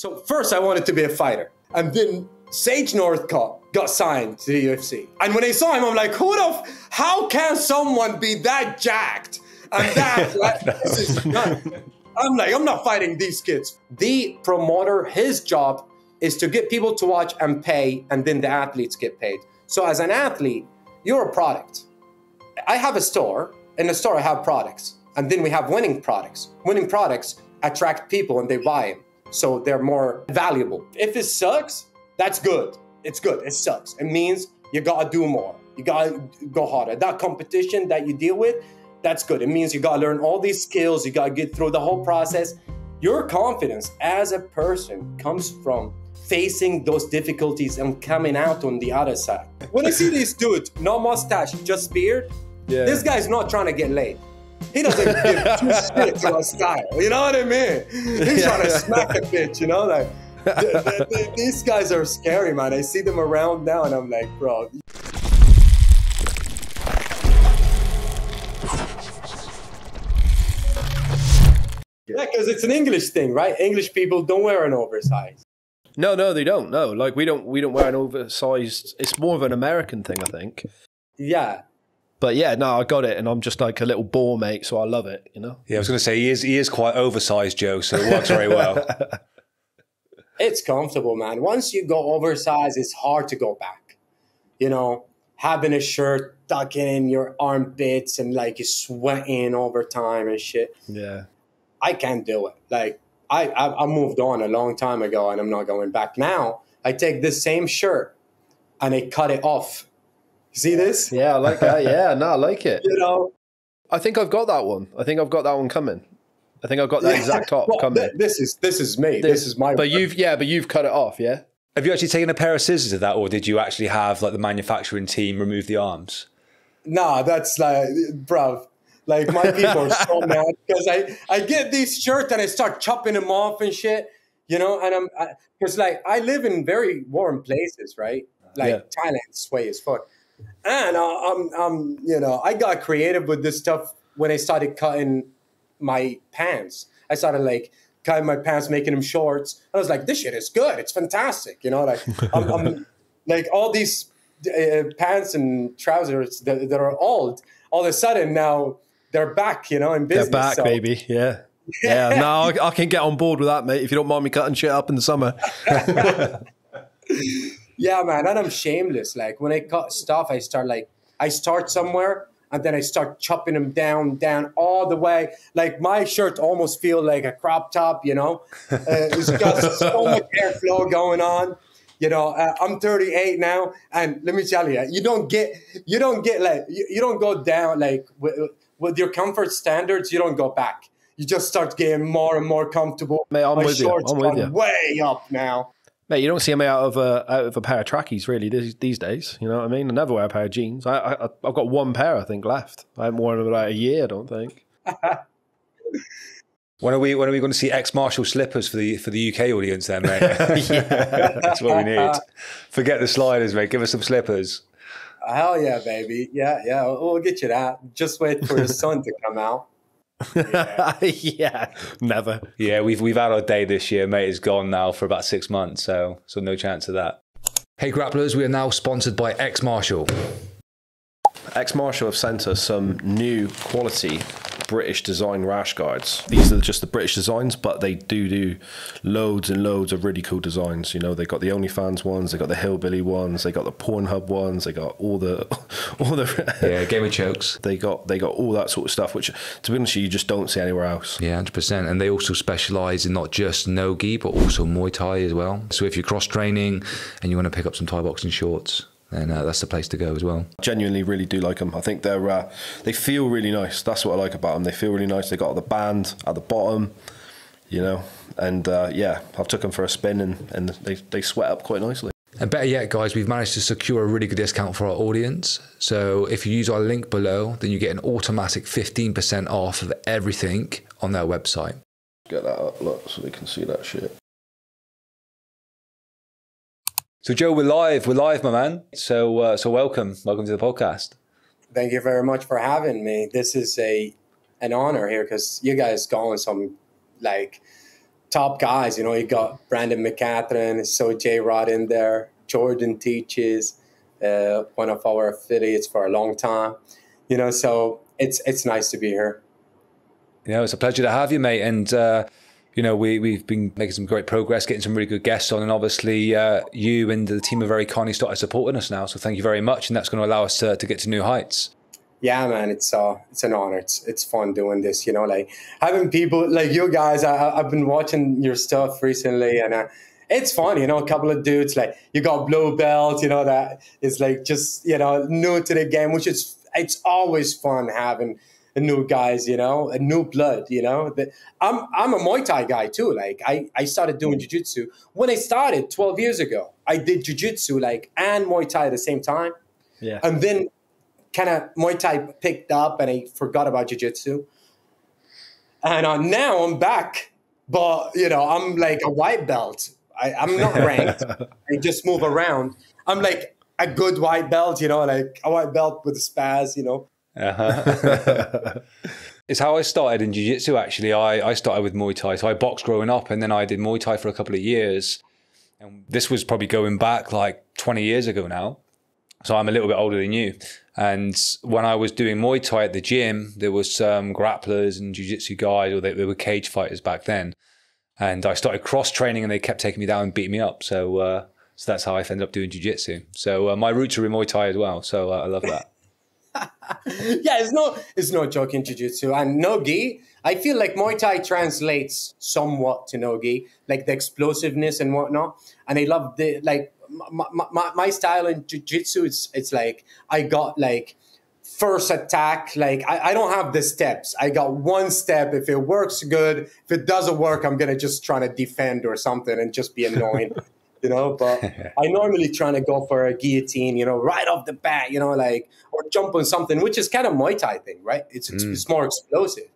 So first I wanted to be a fighter. And then Sage Northcutt got signed to the UFC. And when I saw him, I'm like, who the f- how can someone be that jacked and that like, this is not- I'm like, I'm not fighting these kids. The promoter, his job is to get people to watch and pay, and then the athletes get paid. So as an athlete, you're a product. I have a store. In the store, I have products, and then we have winning products. Winning products attract people, and they buy them, so they're more valuable. If it sucks, that's good. It's good. It sucks. It means you gotta do more. You gotta go harder. That competition that you deal with, that's good. It means you gotta learn all these skills. You gotta get through the whole process. Your confidence as a person comes from facing those difficulties and coming out on the other side. When I see this dude, no mustache, just beard, Yeah. this guy's not trying to get laid. He doesn't give two shits about style. You know what I mean? He's trying to smack a bitch, you know? Like, th- th- th- these guys are scary, man. I see them around now and I'm like, bro. Yeah, because it's an English thing, right? English people don't wear an oversized. No, no, they don't. No, like we don't. We don't wear an oversized. It's more of an American thing, I think. Yeah. But yeah, no, I got it, and I'm just like a little bore mate, so I love it. You know. Yeah, I was going to say he is he is quite oversized, Joe, so it works very well. it's comfortable, man. Once you go oversized, it's hard to go back. You know, having a shirt tucking in your armpits and like you're sweating over time and shit. Yeah. I can't do it. Like I, I, I moved on a long time ago and I'm not going back. Now I take this same shirt and I cut it off. You see this? Yeah, I like that. Yeah, no, I like it. You know, I think I've got that one. I think I've got that one coming. I think I've got that exact top Well, coming. th- this is this is me. This, is my. But work. you've yeah, but you've cut it off, yeah. Have you actually taken a pair of scissors to that, or did you actually have like the manufacturing team remove the arms? Nah, that's like, bruv. Like my people are so mad because I I get these shirts and I start chopping them off and shit, you know. And I'm because like I live in very warm places, right? Like Yeah. Thailand, sway as fuck. And uh, I'm I'm you know I got creative with this stuff when I started cutting my pants. I started like cutting my pants, making them shorts. I was like, this shit is good. It's fantastic, you know. Like I'm, I'm like all these uh, pants and trousers that, that are old. All of a sudden now they're back, you know, in business. They're back, So- baby. Yeah. Yeah, no, I, I can get on board with that, mate. If you don't mind me cutting shit up in the summer. Yeah, man, and I'm shameless. Like when I cut stuff, I start like I start somewhere and then I start chopping them down, down all the way. Like my shirt almost feel like a crop top, you know. Uh, it's got so much airflow going on. You know, uh, I'm 38 now, and let me tell you, you don't get, you don't get like, you, you don't go down like with, with your comfort standards. You don't go back. You just start getting more and more comfortable. Mate, I'm My with you. shorts I'm with you. Way up now. Mate, you don't see me out of a out of a pair of trackies really these, these days. You know what I mean? I never wear a pair of jeans. I, I I've got one pair I think left. I haven't worn them in about a year. I don't think. When are we when are we going to see XMartial slippers for the for the UK audience then, mate? That's what we need. Forget the sliders, mate. Give us some slippers. Hell yeah, baby. Yeah, yeah. We'll we'll get you that. Just wait for the sun to come out. yeah, never. Yeah, we've we've had our day this year, mate. It's gone now for about six months, so so no chance of that. Hey grapplers, we are now sponsored by Ex Marshall. XMartial have sent us some new quality British design rash guards. These are just the British designs, but they do do loads and loads of really cool designs. You know, they got the OnlyFans ones, they got the Hillbilly ones, they got the Pornhub ones, they got all the all the Yeah, Game of Chokes. they got they got all that sort of stuff, which to be honest, you you just don't see anywhere else. Yeah, hundred percent. And they also specialize in not just no gi, but also Muay Thai as well. So if you're cross training and you want to pick up some Thai boxing shorts, then uh, that's the place to go as well. Genuinely, really do like them. I think they're uh, they feel really nice. That's what I like about them. They feel really nice. They got the band at the bottom, you know, and uh, yeah, I've took them for a spin and, and they they sweat up quite nicely. And better yet, guys, we've managed to secure a really good discount for our audience. So if you use our link below, then you get an automatic 15% off of everything on their website. Get that up, look, so they can see that shit. So Joe, we're live. We're live, my man. So uh, so welcome. Welcome to the podcast. Thank you very much for having me. This is a an honor here because you guys going some like top guys. You know, you got Brandon McCaghren, so J Rod in there. Jordan teaches, uh, one of our affiliates for a long time. You know, so it's it's nice to be here. Yeah, it's a pleasure to have you, mate. And uh, you know, we we've been making some great progress, getting some really good guests on, and obviously uh, you and the team are very kindly started supporting us now. So thank you very much, and that's going to allow us to, to get to new heights. Yeah, man, it's uh, it's an honor. It's it's fun doing this. You know, like having people like you guys. I, I've been watching your stuff recently, and uh, it's fun. You know, a couple of dudes like you got blue belt. You know that is like just you know new to the game, which is it's always fun having new guys, you know, a new blood, you know. I'm I'm a Muay Thai guy too. Like I, I started doing jiu-jitsu. When I started 12 years ago, I did jiu-jitsu like and Muay Thai at the same time. Yeah. And then kind of Muay Thai picked up and I forgot about jiu-jitsu. And uh, now I'm back, but you know, I'm like a white belt. I, I'm not ranked. I just move around. I'm like a good white belt, you know, like a white belt with a spaz, you know. Uh-huh. it's how I started in jiu-jitsu actually. I, I started with Muay Thai. So I boxed growing up and then I did Muay Thai for a couple of years. And this was probably going back like 20 years ago now. So I'm a little bit older than you. And when I was doing Muay Thai at the gym, there was some grapplers and jiu-jitsu guys, or they, they were cage fighters back then. And I started cross training, and they kept taking me down and beating me up. So, uh, so that's how I ended up doing jiu-jitsu. So uh, my roots are in Muay Thai as well. So uh, I love that. yeah, it's no, it's no joke in jiu-jitsu and no gi. I feel like Muay Thai translates somewhat to no gi, like the explosiveness and whatnot. And I love the like my, my, my style in jiu-jitsu. It's it's like I got like first attack. Like I, I don't have the steps. I got one step. If it works, good. If it doesn't work, I'm gonna just try to defend or something and just be annoying. you know. But I normally trying to go for a guillotine, you know, right off the bat, you know, like or jump on something, which is kind of Muay Thai thing, right? It's mm. it's more explosive,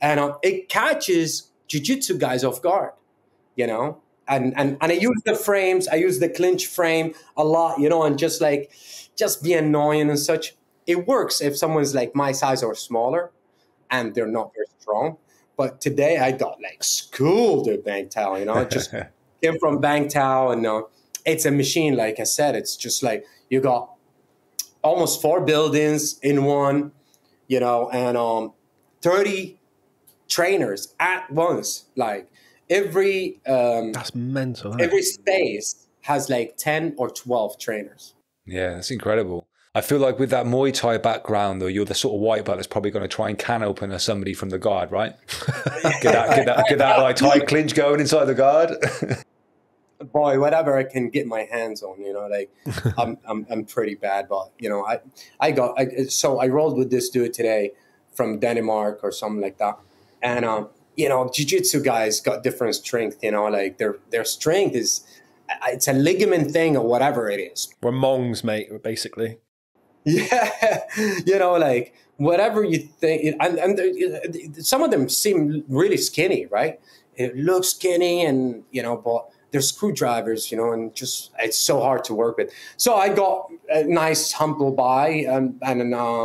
and um, it catches jiu-jitsu guys off guard, you know. And, and and I use the frames, I use the clinch frame a lot, you know, and just like just be annoying and such. It works if someone's like my size or smaller, and they're not very strong. But today I got like schooled at Bangtao, you know, just came from Bangtao, and uh, it's a machine. Like I said, it's just like you got almost four buildings in one, you know, and um, thirty trainers at once. Like every um, that's mental. Every space has like ten or twelve trainers. Yeah, that's incredible. I feel like with that Muay Thai background, though, you're the sort of white belt that's probably going to try and can open a somebody from the guard, right? get that, get that, get that like Thai clinch going inside the guard. boy, whatever I can get my hands on, you know, like I'm, I'm, I'm pretty bad, but you know, I, I got, I, so I rolled with this dude today from Denmark or something like that. And, um, you know, jiu-jitsu guys got different strength, you know, like their, their strength is, it's a ligament thing or whatever it is. We're mongs, mate, basically. Yeah. you know, like whatever you think, and, and some of them seem really skinny, right? It looks skinny and, you know, but they're screwdrivers, you know, and just it's so hard to work with. So I got a nice humble buy and and uh,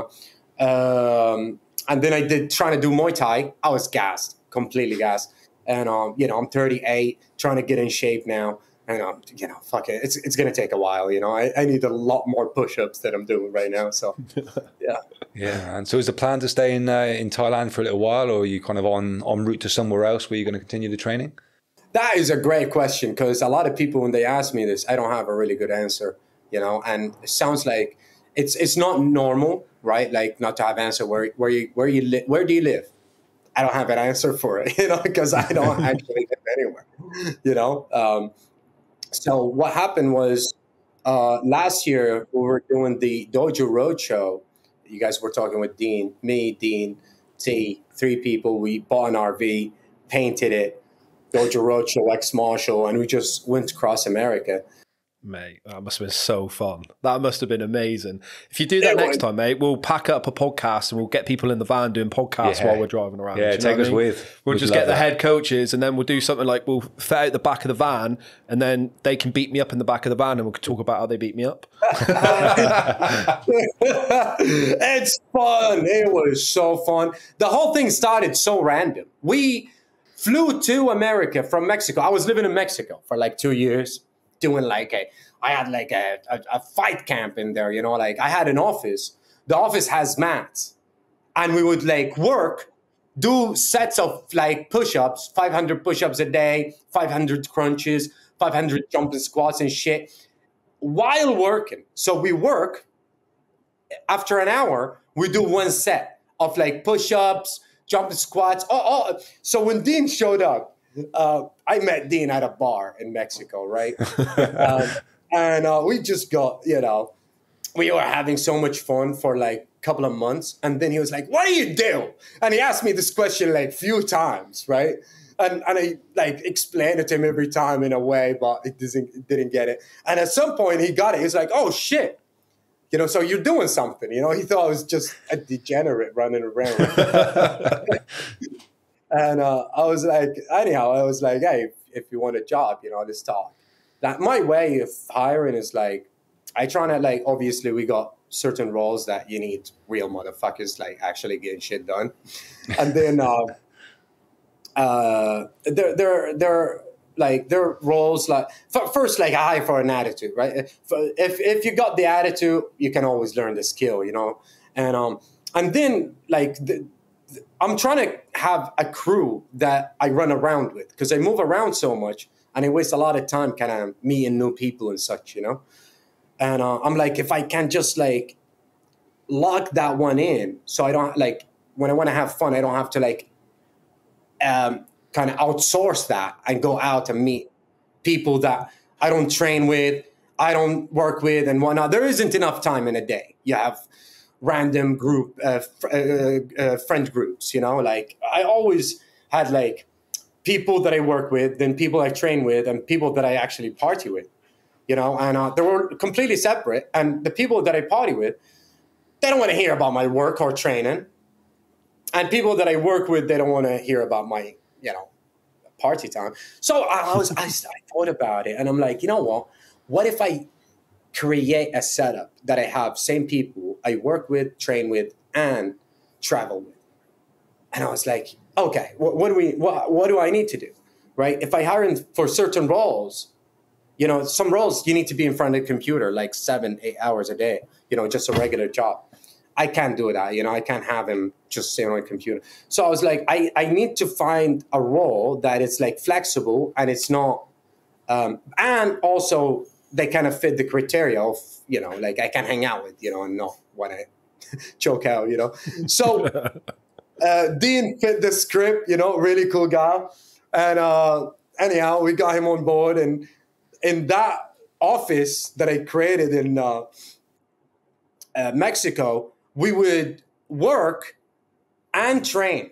um, and then I did trying to do Muay Thai. I was gassed, completely gassed, and um, you know I'm 38, trying to get in shape now. And um, you know, fuck it, it's it's gonna take a while. You know, I, I need a lot more push-ups than I'm doing right now. So, yeah, yeah. And so, is the plan to stay in uh, in Thailand for a little while, or are you kind of on en route to somewhere else where you're going to continue the training? That is a great question because a lot of people, when they ask me this, I don't have a really good answer, you know. And it sounds like it's it's not normal, right? Like not to have answer where where you where you li- where do you live? I don't have an answer for it, you know, because I don't actually live anywhere, you know. Um, so what happened was uh, last year we were doing the Dojo Roadshow. You guys were talking with Dean, me, Dean, T, three people. We bought an RV, painted it, Dojo Roadshow, XMartial, and we just went across America. Mate, that must have been so fun. That must have been amazing. If you do that it next was. time, mate, we'll pack up a podcast and we'll get people in the van doing podcasts yeah. while we're driving around. Yeah, take us I mean? with. We'll We'd just get the that. head coaches and then we'll do something like we'll fit out the back of the van and then they can beat me up in the back of the van and we'll talk about how they beat me up. it's fun. It was so fun. The whole thing started so random. We flew to America from Mexico. I was living in Mexico for like two years, doing like a, I had like a, a, a fight camp in there, you know, like I had an office. The office has mats, and we would like work, do sets of like push-ups, 500 push-ups a day, 500 crunches, 500 jumping squats and shit while working. So we work. After an hour, we do one set of like push-ups, jumping squats. Oh, oh. So when Dean showed up, uh, I met Dean at a bar in Mexico, right? um, and uh, we just got, you know, we were having so much fun for like a couple of months. And then he was like, What do you do? And he asked me this question like few times, right? And, and I like explained it to him every time in a way, but it doesn't didn't get it. And at some point he got it. He's like, Oh shit. You know, so you're doing something, you know. He thought I was just a degenerate running around. and uh, I was like, anyhow, I was like, hey, if, if you want a job, you know, let's talk. That my way of hiring is like, I try to like, obviously, we got certain roles that you need real motherfuckers like actually getting shit done, and then uh, uh, there, there, there, like their roles like first like I for an attitude, right? If if you got the attitude, you can always learn the skill, you know, and um, and then like the, I'm trying to have a crew that I run around with because I move around so much and I waste a lot of time kind of meeting new people and such, you know. And uh, I'm like, if I can just like lock that one in, so I don't like when I want to have fun, I don't have to like um, kind of outsource that and go out and meet people that I don't train with, I don't work with, and whatnot. There isn't enough time in a day. You have random group uh, uh, uh, friend groups you know like i always had like people that i work with then people i train with and people that i actually party with you know and uh, they were completely separate and the people that i party with they don't want to hear about my work or training and people that i work with they don't want to hear about my you know party time so i, I was I, I thought about it and i'm like you know what what if i create a setup that I have same people I work with, train with, and travel with. And I was like, okay, what, what do we what, what do I need to do? Right? If I hire for certain roles, you know, some roles you need to be in front of the computer like seven, eight hours a day, you know, just a regular job. I can't do that, you know, I can't have him just sitting on a computer. So I was like, I, I need to find a role that is like flexible and it's not um, and also they kind of fit the criteria of you know like I can hang out with you know and not want to choke out you know. So uh, Dean fit the script, you know, really cool guy, and uh, anyhow we got him on board and in that office that I created in uh, uh, Mexico, we would work and train.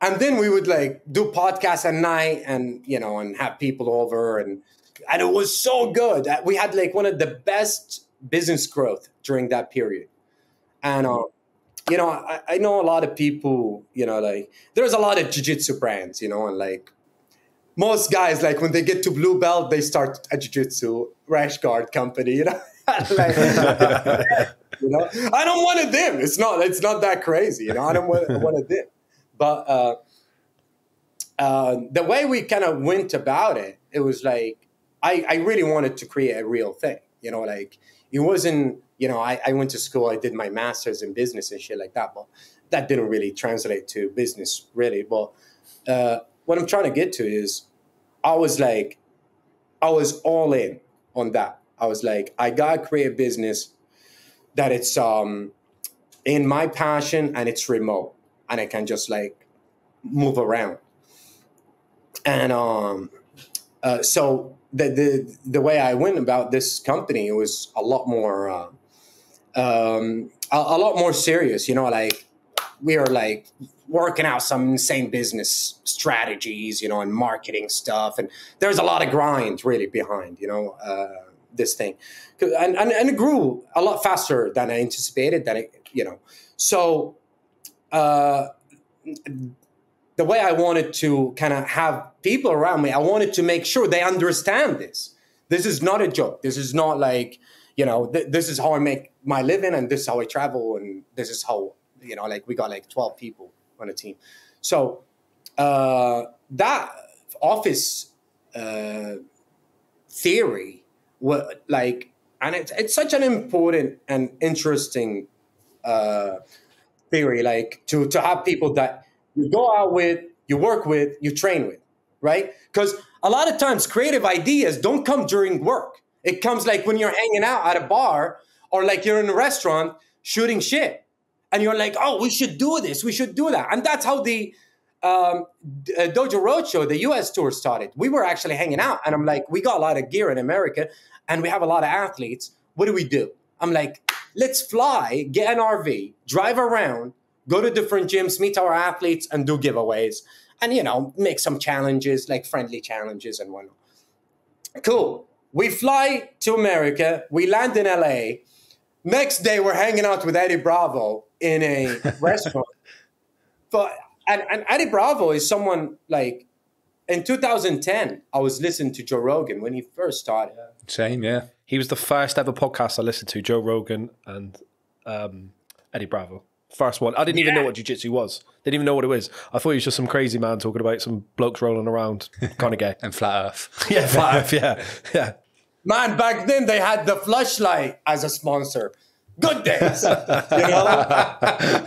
And then we would like do podcasts at night and, you know, and have people over and and it was so good. We had like one of the best business growth during that period. And uh, you know, I, I, know a lot of people. You know, like there's a lot of jiu-jitsu brands. You know, and like most guys, like when they get to blue belt, they start a jiu-jitsu rash guard company. You know. like, you know, I don't want to dim. It's not. It's not that crazy. You know, I don't want, to dim. But uh, uh, the way we kind of went about it, it was like I, I really wanted to create a real thing. You know, like it wasn't, you know, I, I went to school, I did my master's in business and shit like that, but that didn't really translate to business really. But uh, what I'm trying to get to is I was like, I was all in on that. I was like, I gotta create a business that it's um in my passion and it's remote and I can just like move around. And um uh, so the, the the way I went about this company was a lot more uh, um, a, a, lot more serious. You know, like we are like working out some insane business strategies, you know, and marketing stuff, and there's a lot of grind really behind, you know, uh, this thing, and, and and it grew a lot faster than I anticipated. That it, you know, so. Uh, the way I wanted to kind of have people around me, I wanted to make sure they understand this. This is not a joke. This is not like, you know, th- this is how I make my living and this is how I travel and this is how, you know, like we got like 12 people on a team. So uh, that office uh, theory, what like, and it's it's such an important and interesting uh, theory, like to to have people that you go out with, you work with, you train with, right? Because a lot of times creative ideas don't come during work. It comes like when you're hanging out at a bar or like you're in a restaurant shooting shit, and you're like, oh, we should do this, we should do that, and that's how the um, uh, Dojo Roadshow, the US tour started. We were actually hanging out, and I'm like, we got a lot of gear in America, and we have a lot of athletes. What do we do? I'm like, let's fly, get an RV, drive around, go to different gyms, meet our athletes, and do giveaways, and you know, make some challenges, like friendly challenges and whatnot. Cool. We fly to America. We land in LA. Next day, we're hanging out with Eddie Bravo in a restaurant. But and, and Eddie Bravo is someone like in 2010, I was listening to Joe Rogan when he first started. Same, yeah. He was the first ever podcast I listened to. Joe Rogan and um, Eddie Bravo. First one. I didn't even know what jiu-jitsu was. Didn't even know what it was. I thought he was just some crazy man talking about some blokes rolling around, kind of gay. And Flat Earth. yeah, flat earth, yeah, yeah. Man, back then they had the flashlight as a sponsor. Good days. you know?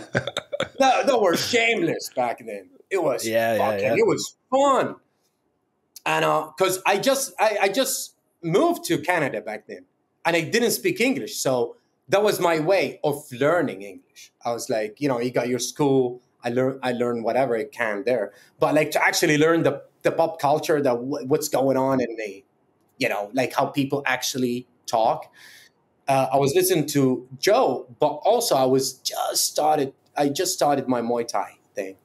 no, no, we're shameless back then. It was Yeah, yeah, fucking, yeah. it was fun. And uh, cause I just I, I just moved to Canada back then and I didn't speak English. So that was my way of learning English. I was like, you know, you got your school, I learn I learned whatever I can there. But like to actually learn the the pop culture, the what's going on in the, you know, like how people actually talk. Uh, I was listening to Joe, but also I was just started. I just started my Muay Thai thing,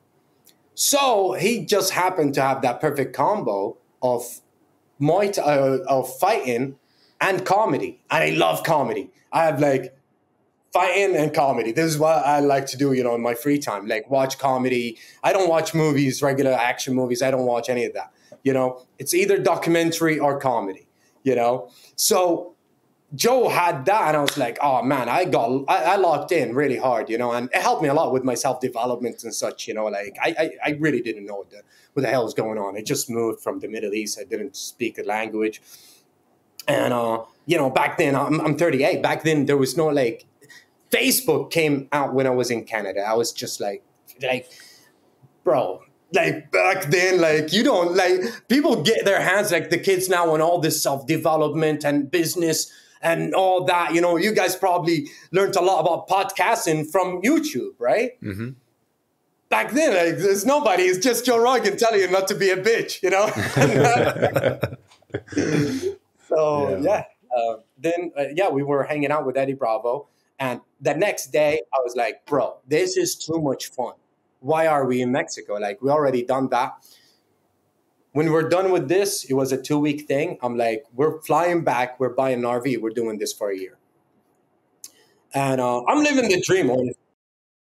so he just happened to have that perfect combo of Muay Thai, uh, of fighting and comedy, and I love comedy. I have like fighting and comedy. This is what I like to do, you know, in my free time. Like watch comedy. I don't watch movies, regular action movies. I don't watch any of that. You know, it's either documentary or comedy. You know, so Joe had that, and I was like, oh man, I got I, I locked in really hard, you know, and it helped me a lot with my self development and such. You know, like I, I I really didn't know what the what the hell was going on. I just moved from the Middle East. I didn't speak the language, and uh, you know, back then I'm, I'm 38. Back then there was no like Facebook came out when I was in Canada. I was just like, like, bro, like back then, like you don't like people get their hands like the kids now on all this self development and business and all that. You know, you guys probably learned a lot about podcasting from YouTube, right? Mm-hmm. Back then, like there's nobody. It's just Joe Rogan telling you not to be a bitch. You know. so yeah. Uh, then uh, yeah, we were hanging out with Eddie Bravo, and the next day I was like, bro, this is too much fun. Why are we in Mexico? Like we already done that. When we're done with this, it was a two week thing. I'm like, we're flying back. We're buying an RV. We're doing this for a year, and uh, I'm living the dream. honestly.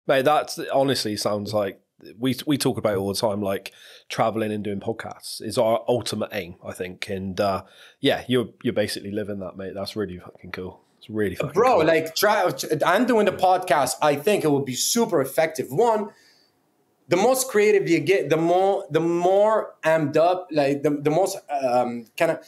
Mate, that honestly sounds like we we talk about it all the time. Like traveling and doing podcasts is our ultimate aim, I think. And uh, yeah, you're you're basically living that, mate. That's really fucking cool. It's really fucking bro cool. like try i'm doing the podcast i think it will be super effective one the most creative you get the more the more amped up like the, the most um, kind of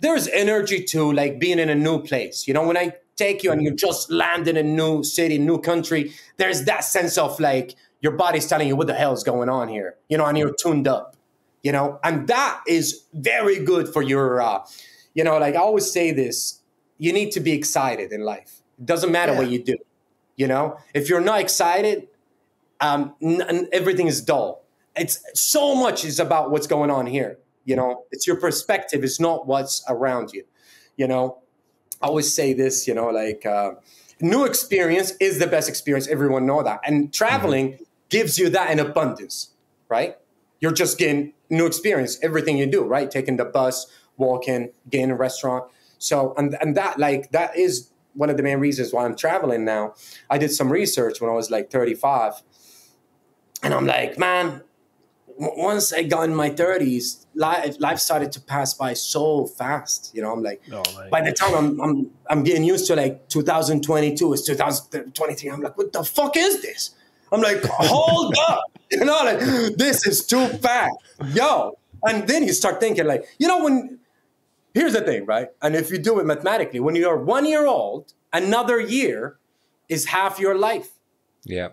there's energy to like being in a new place you know when i take you and you just land in a new city new country there's that sense of like your body's telling you what the hell is going on here you know and you're tuned up you know and that is very good for your uh, you know like i always say this you need to be excited in life. It doesn't matter what you do. You know, if you're not excited, um, n- n- everything is dull. It's so much is about what's going on here. You know, it's your perspective. It's not what's around you. You know, I always say this. You know, like uh, new experience is the best experience. Everyone know that, and traveling gives you that in abundance. Right? You're just getting new experience. Everything you do. Right? Taking the bus, walking, getting a restaurant. So and and that like that is one of the main reasons why I'm traveling now. I did some research when I was like 35, and I'm like, man, once I got in my 30s, life life started to pass by so fast. You know, I'm like, Oh, by the time I'm I'm I'm getting used to like 2022, it's 2023. I'm like, what the fuck is this? I'm like, hold up. You know, like, this is too fast. Yo. And then you start thinking, like, you know, when, here's the thing, right? And if you do it mathematically, when you're one year old, another year is half your life. Yeah.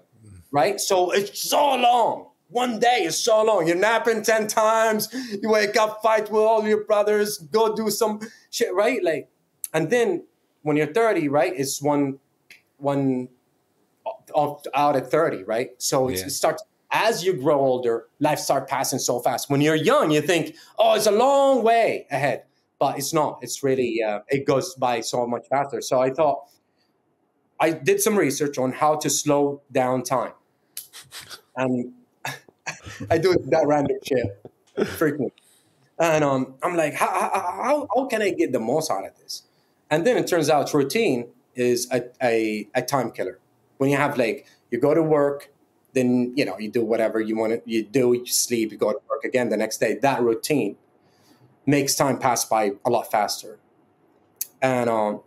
Right? So it's so long. One day is so long. You're napping 10 times. You wake up, fight with all your brothers, go do some shit, right? Like, and then when you're 30, right, it's one, one out at 30, right? So yeah. it starts as you grow older, life starts passing so fast. When you're young, you think, oh, it's a long way ahead, but it's not. It's really uh, it goes by so much faster. So I thought I did some research on how to slow down time, and I do that random shit frequently. And um, I'm like, how, how, how can I get the most out of this? And then it turns out routine is a, a, a time killer. When you have like, you go to work, then you know you do whatever you want to you do you sleep you go to work again the next day that routine makes time pass by a lot faster and um,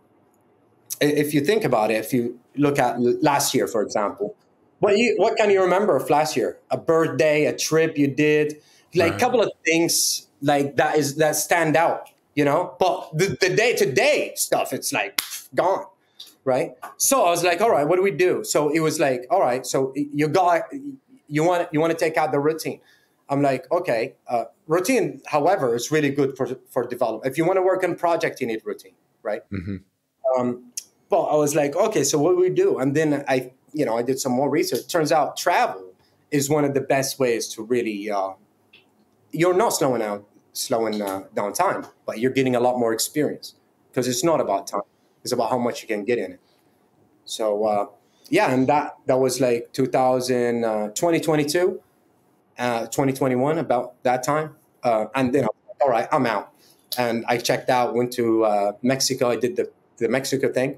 if you think about it if you look at last year for example what you what can you remember of last year a birthday a trip you did like a couple of things like that is that stand out you know but the, the day-to-day stuff it's like gone right? So I was like, all right, what do we do? So it was like, all right, so you got you want you want to take out the routine. I'm like, okay, uh, routine, however, is really good for for development. If you want to work on project, you need routine, right? Mm-hmm. Um, but I was like, okay, so what do we do? And then I, you know, I did some more research. Turns out travel is one of the best ways to really. Uh, you're not slowing out, slowing uh, down time, but you're getting a lot more experience because it's not about time it's about how much you can get in it. So uh, yeah, and that that was like 2000, uh, 2022, uh, 2021, about that time. Uh, and then, all right, I'm out. And I checked out, went to uh, Mexico. I did the, the Mexico thing.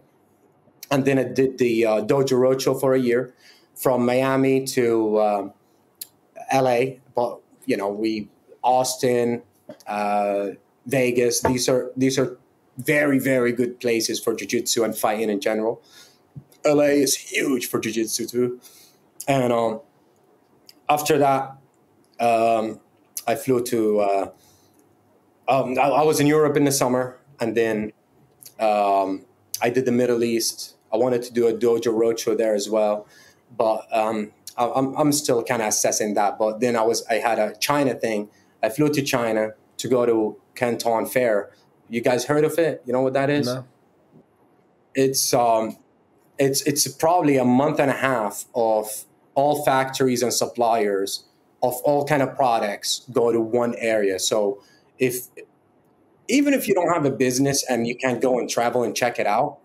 And then I did the uh, Dojo Roadshow for a year from Miami to um, LA. But, you know, we, Austin, Vegas, these are, these are very, very good places for jiu-jitsu and fighting in general. LA is huge for jiu-jitsu too. And um, after that, um, I flew to, uh, um, I, I, was in Europe in the summer and then um, I did the Middle East. I wanted to do a dojo roadshow there as well, but um, I, I'm, I'm still kind of assessing that. But then I was, I had a China thing. I flew to China to go to Canton Fair you guys heard of it? You know what that is? No. It's um, it's it's probably a month and a half of all factories and suppliers of all kind of products go to one area. So if even if you don't have a business and you can't go and travel and check it out,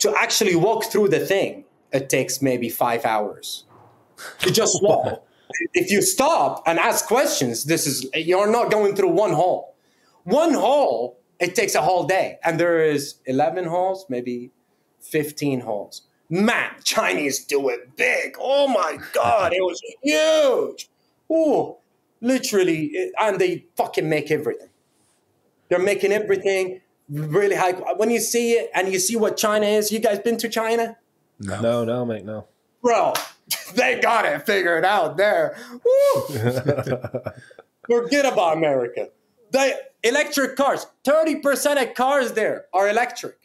to actually walk through the thing, it takes maybe five hours to just walk. if you stop and ask questions, this is you're not going through one hall. One hall, it takes a whole day. And there is 11 halls, maybe 15 halls. Man, Chinese do it big. Oh my God, it was huge. Oh, literally. And they fucking make everything. They're making everything really high. When you see it and you see what China is, you guys been to China? No, no, no mate, no. Bro, they got it figured out there. Forget about America. The electric cars, 30% of cars there are electric.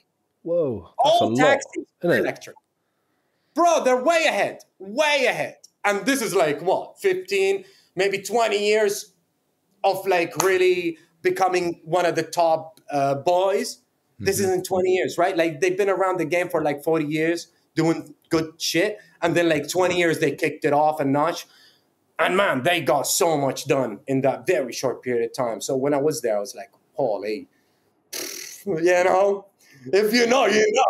Whoa. All taxis lot, are electric. Bro, they're way ahead, way ahead. And this is like what, 15, maybe 20 years of like really becoming one of the top uh, boys. Mm-hmm. This isn't 20 years, right? Like they've been around the game for like 40 years doing good shit. And then like 20 years, they kicked it off a notch and man, they got so much done in that very short period of time. So when I was there, I was like, holy, you know, if you know, you know.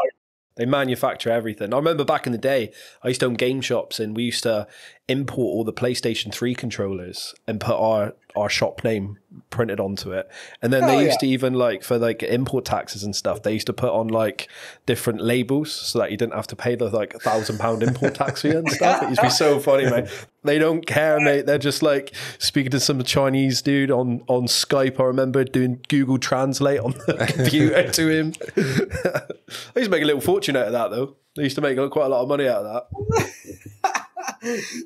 They manufacture everything. I remember back in the day, I used to own game shops and we used to import all the PlayStation 3 controllers and put our, our shop name printed onto it. And then oh, they used yeah. to even like for like import taxes and stuff, they used to put on like different labels so that you didn't have to pay the like thousand pound import tax fee and stuff. It used to be so funny, mate. They don't care, mate. They're just like speaking to some Chinese dude on, on Skype. I remember doing Google Translate on the computer to him. I used to make a little fortune out of that though. They used to make quite a lot of money out of that.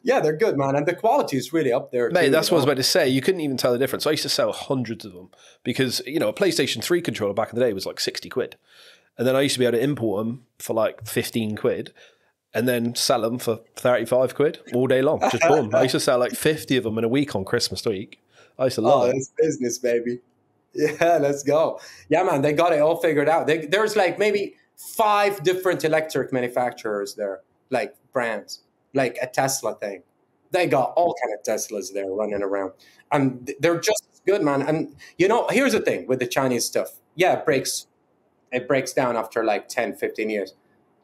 Yeah, they're good, man, and the quality is really up there. Mate, too, that's you what I was about to say. You couldn't even tell the difference. I used to sell hundreds of them because, you know, a PlayStation 3 controller back in the day was like 60 quid. And then I used to be able to import them for like 15 quid and then sell them for 35 quid all day long. Just boom. I used to sell like 50 of them in a week on Christmas week. I used to Oh, love it. that's business, baby. Yeah, let's go. Yeah, man, they got it all figured out. They, there's like maybe five different electric manufacturers there, like brands, like a Tesla thing. They got all kind of Teslas there running around, and they're just good, man. And you know, here's the thing with the Chinese stuff. Yeah, it breaks, it breaks down after like 10, 15 years.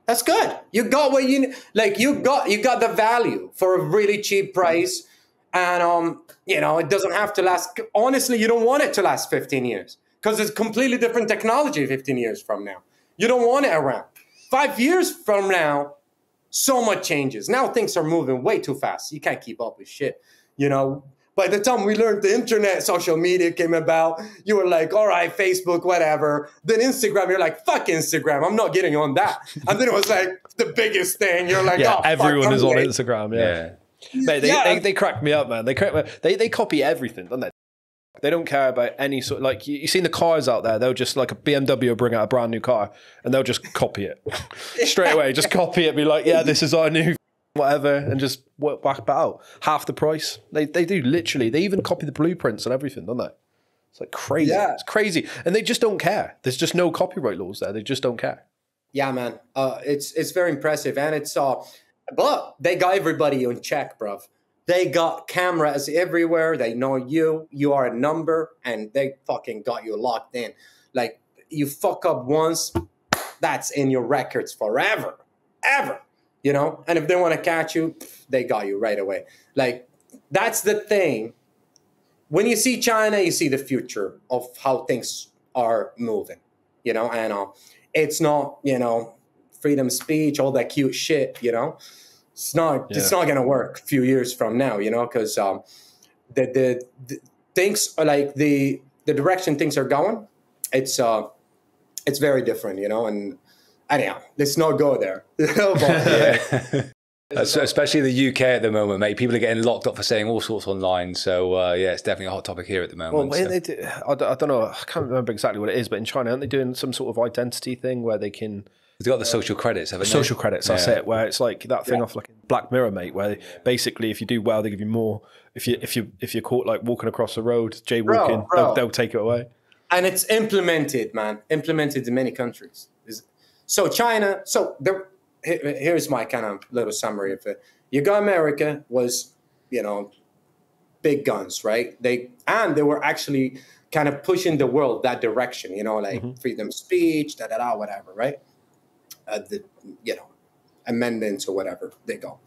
That's good. You got what you like. You got you got the value for a really cheap price, and um, you know it doesn't have to last. Honestly, you don't want it to last 15 years because it's completely different technology 15 years from now. You don't want it around. Five years from now, so much changes. Now things are moving way too fast. You can't keep up with shit. You know, by the time we learned the internet, social media came about, you were like, all right, Facebook, whatever. Then Instagram, you're like, fuck Instagram. I'm not getting on that. And then it was like the biggest thing. You're like, Yeah, oh, fuck, everyone I'm is on late. Instagram. Yeah. Yeah. Mate, they, Yeah. they, they crack me up, man. They crack me They, they copy everything, don't they? They don't care about any sort like you, you seen the cars out there. They'll just like a BMW will bring out a brand new car and they'll just copy it straight away. Just copy it, be like, yeah, this is our new whatever, and just work back out half the price. They they do literally. They even copy the blueprints and everything, don't they? It's like crazy. Yeah. It's crazy, and they just don't care. There's just no copyright laws there. They just don't care. Yeah, man. Uh, it's it's very impressive, and it's uh, but they got everybody on check, bruv. They got cameras everywhere. They know you. You are a number, and they fucking got you locked in. Like you fuck up once, that's in your records forever, ever. You know. And if they want to catch you, they got you right away. Like that's the thing. When you see China, you see the future of how things are moving. You know, and uh, it's not you know freedom of speech all that cute shit you know it's not it's not gonna work a few years from now you know because um the, the the things are like the the direction things are going it's uh it's very different you know and anyhow let's not go there you but, Especially the UK at the moment, mate. People are getting locked up for saying all sorts online. So uh, yeah, it's definitely a hot topic here at the moment. when so- they do, I, don't, I don't know. I can't remember exactly what it is, but in China, aren't they doing some sort of identity thing where they can They've got the uh, social credits, haven't they? social credits? That's Yeah. it. Where it's like that thing off like Black Mirror, mate. Where basically, if you do well, they give you more. If you if you if you're caught like walking across the road, jaywalking, bro. they'll, they'll take it away. and it's implemented man implemented in many countries so china so there here's my kind of little summary of it you got america was you know big guns right they and they were actually kind of pushing the world that direction you know like mm-hmm. freedom of speech da da da whatever right uh, the you know amendments or whatever they go.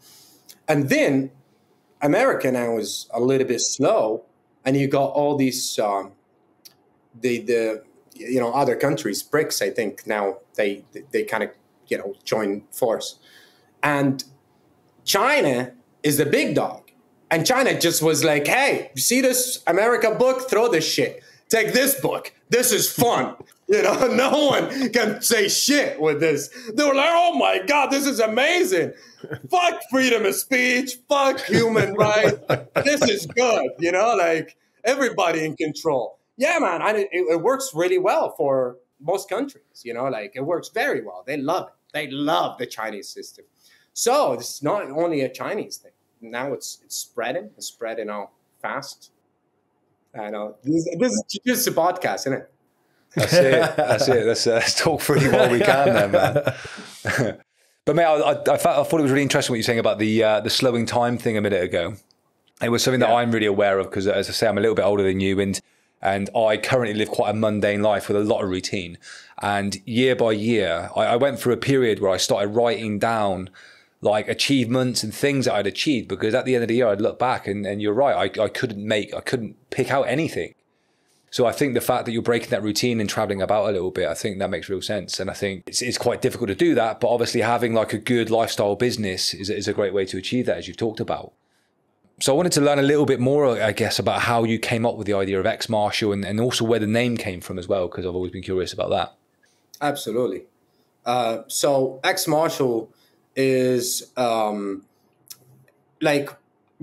And then america now is a little bit slow and you got all these um, the the you know other countries BRICS I think now they they kind of you know join force. And China is the big dog. And China just was like hey you see this America book? Throw this shit. Take this book. This is fun you know no one can say shit with this. They were like oh my god this is amazing. Fuck freedom of speech. Fuck human rights. This is good you know like everybody in control. Yeah man it, it works really well for most countries you know like it works very well. They love it. They love the chinese system. So it's not only a chinese thing. Now it's it's spreading. It's spreading out fast. I know. This, this is just a podcast isn't it That's it. That's it. Let's, uh, let's talk pretty while we can then, man. but mate, I, I, I, thought, I thought it was really interesting what you're saying about the uh, the slowing time thing a minute ago. It was something that I'm really aware of because, as I say, I'm a little bit older than you, and and I currently live quite a mundane life with a lot of routine. And year by year, I, I went through a period where I started writing down like achievements and things that I'd achieved because at the end of the year I'd look back and, and you're right, I, I couldn't make I couldn't pick out anything. So I think the fact that you're breaking that routine and traveling about a little bit, I think that makes real sense. And I think it's, it's quite difficult to do that. But obviously, having like a good lifestyle business is, is a great way to achieve that, as you've talked about. So I wanted to learn a little bit more, I guess, about how you came up with the idea of XMartial and, and also where the name came from as well, because I've always been curious about that. Absolutely. Uh, so XMartial is um, like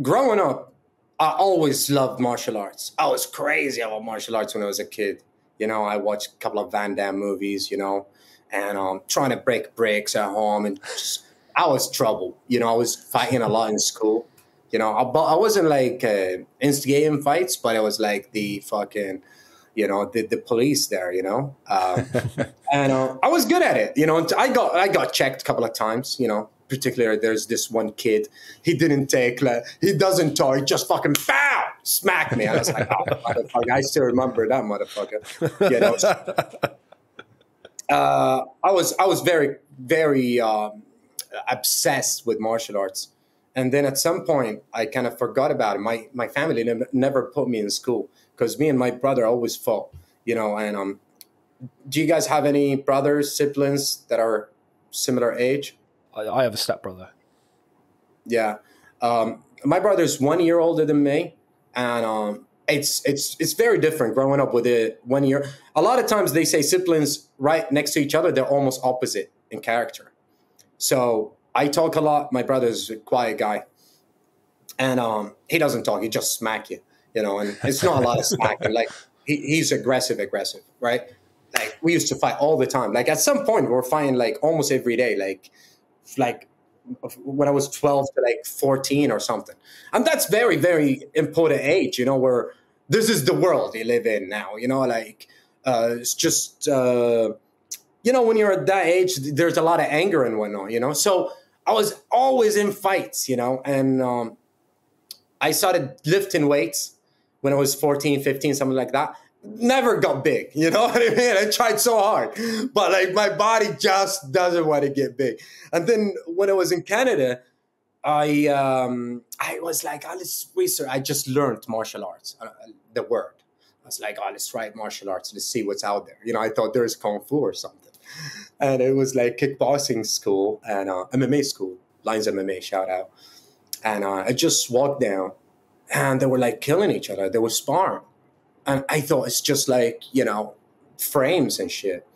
growing up, I always loved martial arts. I was crazy about martial arts when I was a kid. You know, I watched a couple of Van Damme movies, you know, and um, trying to break bricks at home. And just, I was trouble. You know, I was fighting a lot in school. You know, I, I wasn't like uh, instigating fights, but I was like the fucking, you know, the, the police there, you know. Um, and uh, I was good at it. You know, I got I got checked a couple of times, you know, particularly there's this one kid he didn't take like, he doesn't talk he just fucking bow smack me. I was like oh motherfucker. I still remember that motherfucker you know? Uh, i was i was very very um, obsessed with martial arts. And then at some point i kind of forgot about it. My my family never, never put me in school because me and my brother always fought you know and um do you guys have any brothers siblings that are similar age I, have a stepbrother. Yeah, um, my brother's one year older than me, and um, it's it's it's very different growing up with it one year. A lot of times they say siblings right next to each other, they're almost opposite in character. So I talk a lot. My brother's a quiet guy, and um, he doesn't talk. He just smack you, you know. And it's not a lot of smacking. Like he, he's aggressive, aggressive, right? Like we used to fight all the time. Like at some point, we're fighting like almost every day. Like like when I was 12 to like 14 or something. And that's very, very important age, you know, where this is the world you live in now, you know, like uh, it's just, uh, you know, when you're at that age, there's a lot of anger and whatnot, you know. So I was always in fights, you know, and um, I started lifting weights when I was 14, 15, something like that never got big. You know what I mean? I tried so hard, but like my body just doesn't want to get big. And then when I was in Canada, I um, I was like, oh, let's research. I just learned martial arts, uh, the word. I was like, oh, let's try martial arts. Let's see what's out there. You know, I thought there's kung fu or something, and it was like kickboxing school and uh, MMA school, Lions MMA. Shout out. And uh, I just walked down, and they were like killing each other. They were sparring and I thought it's just like, you know, frames and shit.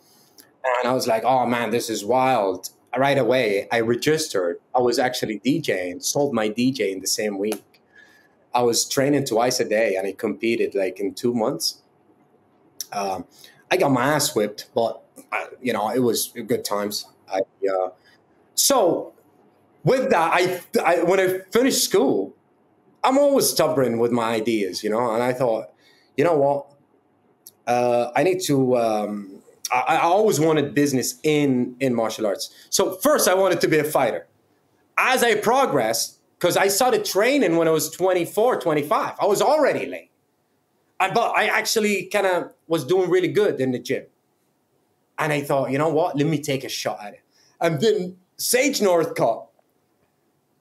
And I was like, oh man, this is wild. Right away, I registered. I was actually DJing, sold my DJ in the same week. I was training twice a day and I competed like in two months. Um, I got my ass whipped, but uh, you know, it was good times. I, uh, so with that, I, I, when I finished school, I'm always stubborn with my ideas, you know, and I thought, you know what? Uh, I need to. Um, I, I, always wanted business in in martial arts. So first, I wanted to be a fighter. As I progressed, because I started training when I was 24, 25, I was already late. I, but I actually kind of was doing really good in the gym. And I thought, you know what? Let me take a shot at it. And then Sage Northcutt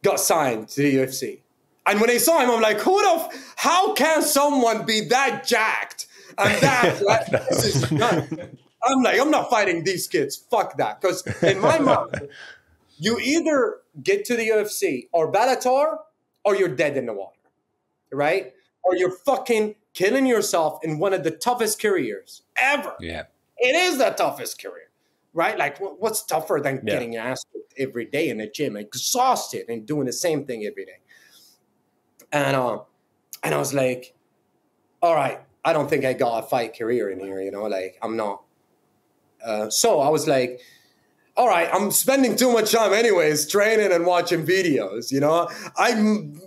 got signed to the UFC. And when I saw him, I'm like, who the, f- how can someone be that jacked and that, like, this is not, I'm like, I'm not fighting these kids. Fuck that. Because in my mind, you either get to the UFC or Bellator or you're dead in the water, right? Or you're fucking killing yourself in one of the toughest careers ever. Yeah. It is the toughest career, right? Like, what's tougher than yeah. getting your ass every day in the gym, exhausted and doing the same thing every day? And uh, and I was like, all right, I don't think I got a fight career in here, you know, like I'm not. Uh, so I was like, all right, I'm spending too much time anyways training and watching videos, you know. I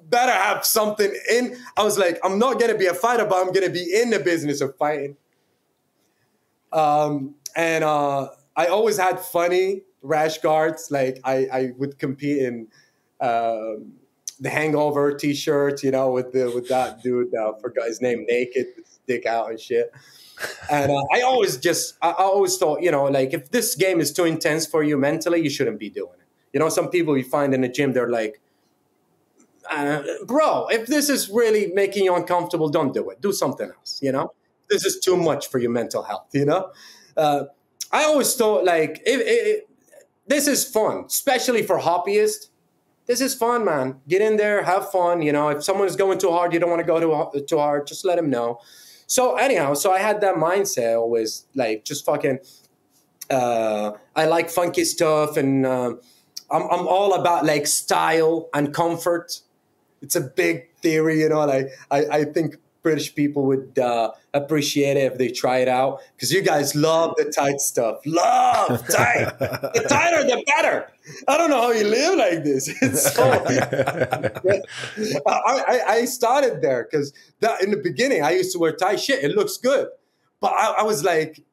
better have something in. I was like, I'm not gonna be a fighter, but I'm gonna be in the business of fighting. Um, and uh, I always had funny rash guards. Like I, I would compete in. Um, the Hangover T-shirt, you know, with the with that dude. Uh, forgot his name, naked, stick out and shit. And uh, I always just, I, always thought, you know, like if this game is too intense for you mentally, you shouldn't be doing it. You know, some people you find in the gym, they're like, uh, bro, if this is really making you uncomfortable, don't do it. Do something else. You know, this is too much for your mental health. You know, uh, I always thought like if, if, this is fun, especially for hobbyists this is fun, man. Get in there, have fun. You know, if someone is going too hard, you don't want to go too, too hard, just let them know. So, anyhow, so I had that mindset always like just fucking, uh, I like funky stuff and uh, I'm, I'm all about like style and comfort. it's a big theory, you know. Like I, I think British people would uh, appreciate it if they try it out because you guys love the tight stuff. Love tight. the tighter, the better. I don't know how you live like this. It's so. I, I, started there because in the beginning I used to wear tight shit. It looks good, but I, I was like.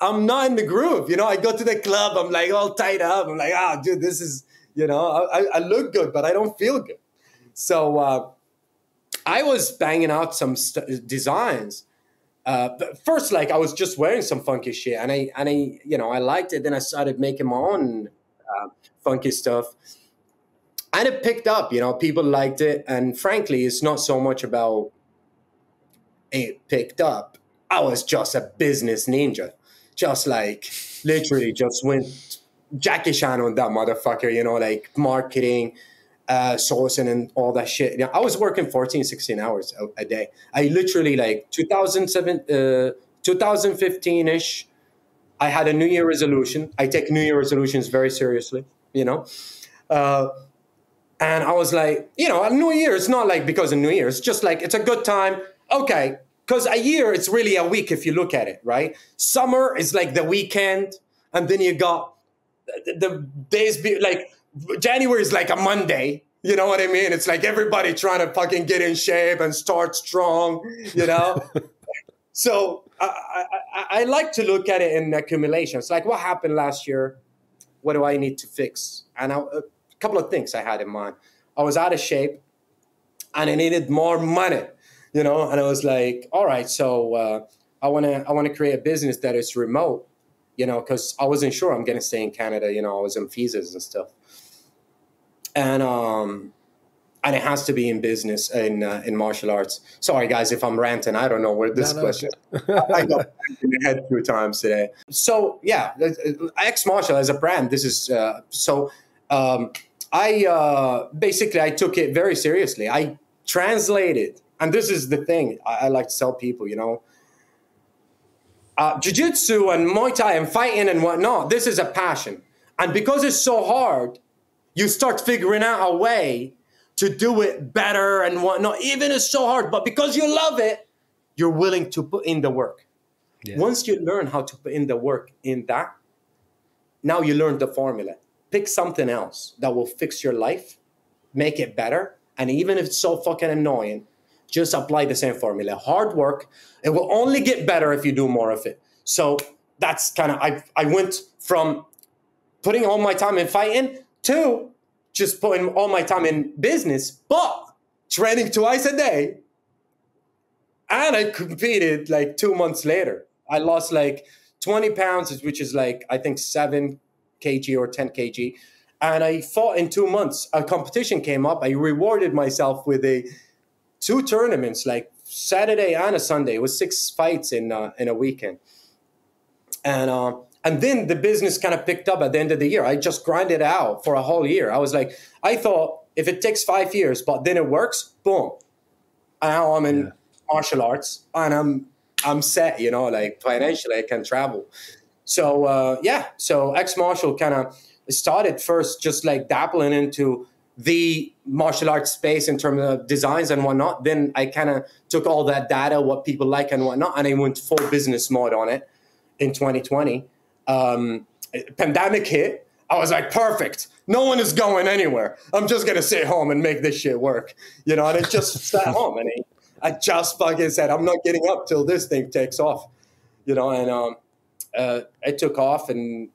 I'm not in the groove, you know. I go to the club, I'm like all tied up. I'm like, oh, dude, this is, you know, I, I look good, but I don't feel good. So uh, I was banging out some st- designs. Uh, first, like I was just wearing some funky shit, and I and I you know I liked it. Then I started making my own uh, funky stuff, and it picked up. You know, people liked it, and frankly, it's not so much about it picked up. I was just a business ninja, just like literally just went Jackie Chan on that motherfucker. You know, like marketing uh, sourcing and all that shit. You know, I was working 14, 16 hours a, a day. I literally like 2007, uh, 2015 ish. I had a New Year resolution. I take New Year resolutions very seriously, you know. Uh, and I was like, you know, a New Year, it's not like because of New Year, it's just like it's a good time. Okay, because a year, it's really a week if you look at it, right? Summer is like the weekend, and then you got the, the days, be, like January is like a Monday. You know what I mean? It's like everybody trying to fucking get in shape and start strong, you know? so I, I, I, like to look at it in accumulation. It's like, what happened last year? What do I need to fix? And I, a couple of things I had in mind. I was out of shape and I needed more money, you know? And I was like, all right, so uh, I want to I want to create a business that is remote, you know, because I wasn't sure I'm going to stay in Canada. You know, I was in visas and stuff and um, and it has to be in business in uh, in martial arts. Sorry, guys, if I'm ranting, I don't know where this no, no, question. I got in the head two times today. So yeah, XMartial as a brand, this is uh, so. Um, I uh, basically I took it very seriously. I translated, and this is the thing I, I like to tell people. You know, uh, jiu-jitsu and Muay Thai and fighting and whatnot. This is a passion, and because it's so hard, you start figuring out a way to do it better and whatnot. Even it's so hard, but because you love it, you're willing to put in the work. Yeah. Once you learn how to put in the work in that, now you learn the formula. Pick something else that will fix your life, make it better, and even if it's so fucking annoying, just apply the same formula. Hard work, it will only get better if you do more of it. So that's kind of I I went from putting all my time in fighting Two, just putting all my time in business, but training twice a day. And I competed like two months later. I lost like 20 pounds, which is like, I think, seven kg or 10 kg. And I fought in two months. A competition came up. I rewarded myself with a two tournaments, like Saturday and a Sunday. It was six fights in uh, in a weekend. And uh, and then the business kind of picked up at the end of the year. I just grinded out for a whole year. I was like, I thought if it takes five years, but then it works, boom. Now I'm in yeah. martial arts and I'm I'm set, you know, like financially I can travel. So uh, yeah, so XMartial kind of started first just like dabbling into the martial arts space in terms of designs and whatnot. Then I kind of took all that data, what people like and whatnot, and I went full business mode on it in 2020 um, pandemic hit, I was like, perfect. No one is going anywhere. I'm just gonna stay home and make this shit work, you know. And it just sat home, and I just fucking said, I'm not getting up till this thing takes off, you know. And um, uh, it took off, and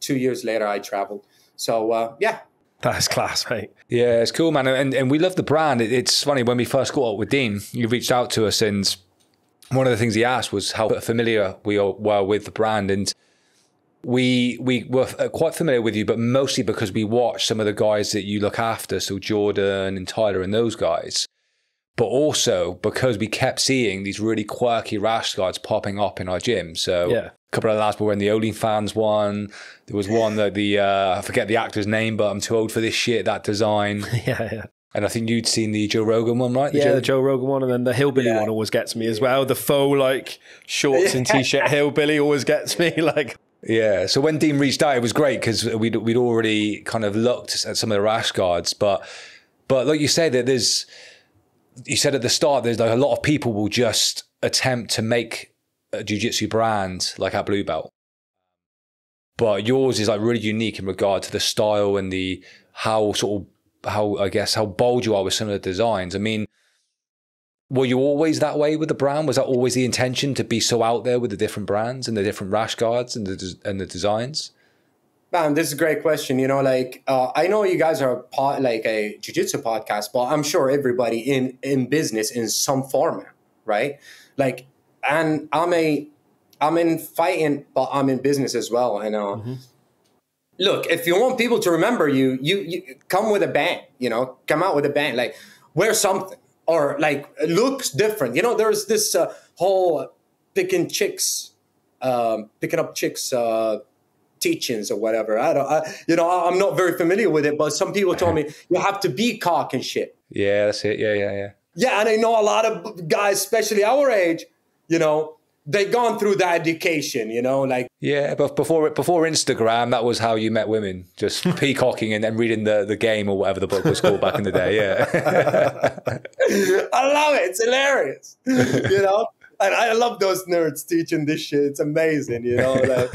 two years later, I traveled. So uh, yeah, that's class, mate. Yeah, it's cool, man. And and we love the brand. it's funny when we first got up with Dean, you reached out to us, and one of the things he asked was how familiar we were with the brand, and we we were uh, quite familiar with you, but mostly because we watched some of the guys that you look after, so Jordan and Tyler and those guys. But also because we kept seeing these really quirky rash guards popping up in our gym. So yeah. a couple of the lads were wearing the OnlyFans one. There was one that the uh, I forget the actor's name, but I'm too old for this shit. That design. yeah, yeah. And I think you'd seen the Joe Rogan one, right? The yeah, Joe- the Joe Rogan one, and then the hillbilly yeah. one always gets me as well. The faux like shorts and t-shirt hillbilly always gets me. Like yeah. So when Dean reached out, it was great because we'd we'd already kind of looked at some of the rash guards, but But like you say, that there's, you said at the start, there's like a lot of people will just attempt to make a jiu-jitsu brand like at Blue Belt. But yours is like really unique in regard to the style and the how sort of how I guess how bold you are with some of the designs. I mean, were you always that way with the brand? Was that always the intention to be so out there with the different brands and the different rash guards and the and the designs? Man, this is a great question. You know, like uh, I know you guys are a pod, like a jujitsu podcast, but I'm sure everybody in in business in some format, right? Like, and I'm a I'm in fighting, but I'm in business as well. And uh, mm-hmm. look, if you want people to remember you, you you come with a bang. You know, come out with a bang. Like wear something or like looks different. You know, there's this uh, whole picking chicks, um, picking up chicks. Uh, teachings or whatever. I don't, I, you know, I'm not very familiar with it, but some people told me you have to be cock and shit. Yeah, that's it. Yeah, yeah, yeah. Yeah, and I know a lot of guys, especially our age, you know, they gone through that education, you know, like yeah. But before before Instagram, that was how you met women, just peacocking and then reading the the game or whatever the book was called back in the day. Yeah, I love it. It's hilarious, you know. And I love those nerds teaching this shit. It's amazing, you know. Like,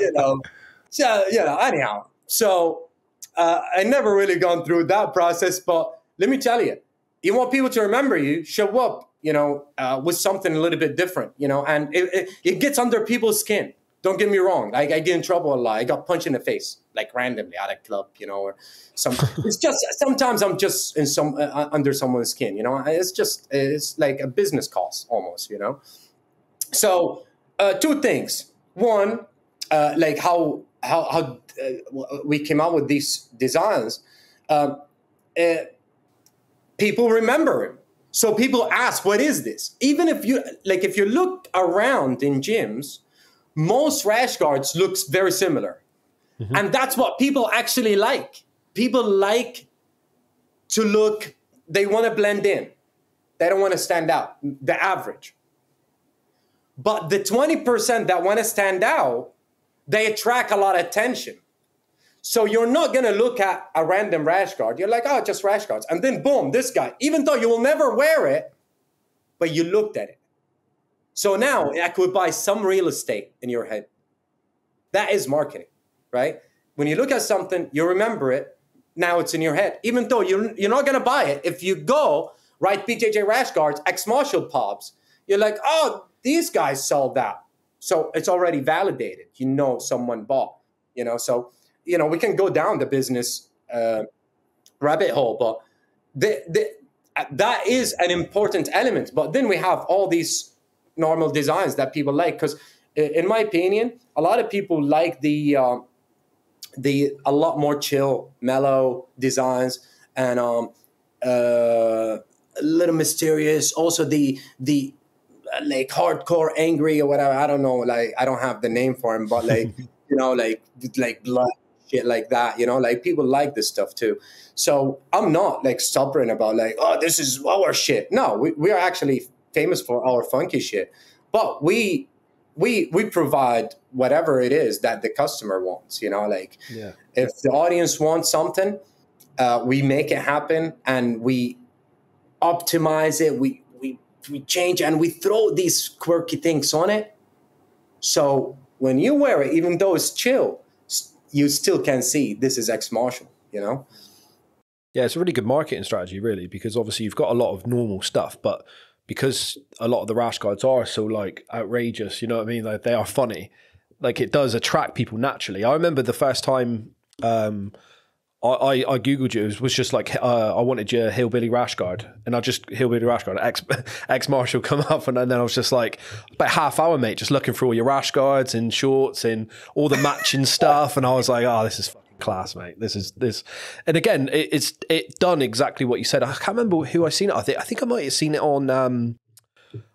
you know, so you know. Anyhow, so uh, I never really gone through that process, but let me tell you, you want people to remember you, show up you know, uh, with something a little bit different, you know, and it, it, it, gets under people's skin. Don't get me wrong. Like I get in trouble a lot. I got punched in the face, like randomly at a club, you know, or some. it's just sometimes I'm just in some uh, uh, under someone's skin, you know. It's just it's like a business cost almost, you know. So uh, two things. One, uh, like how how how uh, we came out with these designs. People remember so people ask, what is this? Even if you like if you look around in gyms, most rash guards looks very similar. Mm-hmm. And that's what people actually like. People like to look, they want to blend in. They don't want to stand out, the average. But the 20% that want to stand out, they attract a lot of attention. So you're not going to look at a random rash guard. You're like, oh, just rash guards. And then boom, this guy, even though you will never wear it, but you looked at it. So now I could buy some real estate in your head. That is marketing, right? When you look at something, you remember it. Now it's in your head. Even though you're, you're not going to buy it, if you go, write BJJ rash guards, XMartial Pops, you're like, oh, these guys sold that. So it's already validated. You know someone bought, you know, so you know we can go down the business uh, rabbit hole but the, the, that is an important element. But then we have all these normal designs that people like because in my opinion a lot of people like the uh, the a lot more chill mellow designs and um, uh, a little mysterious. Also the the uh, like hardcore angry or whatever. I don't know like i don't have the name for him but like you know like like blood shit like that. You know, like people like this stuff too. So I'm not like stubborn about like, oh, this is our shit. No, we, we are actually famous for our funky shit. But we we we provide whatever it is that the customer wants. You know, like yeah. if the audience wants something, uh, we make it happen and we optimize it. We we we change and we throw these quirky things on it. So when you wear it, even though it's chill, you still can see this is XMartial, you know? Yeah, it's a really good marketing strategy, really, because obviously you've got a lot of normal stuff, but because a lot of the rash guards are so like outrageous, you know what I mean? Like they are funny. Like it does attract people naturally. I remember the first time um, I, I, I googled you. It was just like uh, I wanted your hillbilly rash guard, and I just hillbilly rash guard ex XMartial come up, and, and then I was just like about half hour, mate, just looking through all your rash guards and shorts and all the matching stuff, and I was like, oh, this is fucking class, mate. This is this, and again, it, it's it done exactly what you said. I can't remember who I seen it. I think I think I might have seen it on. Um,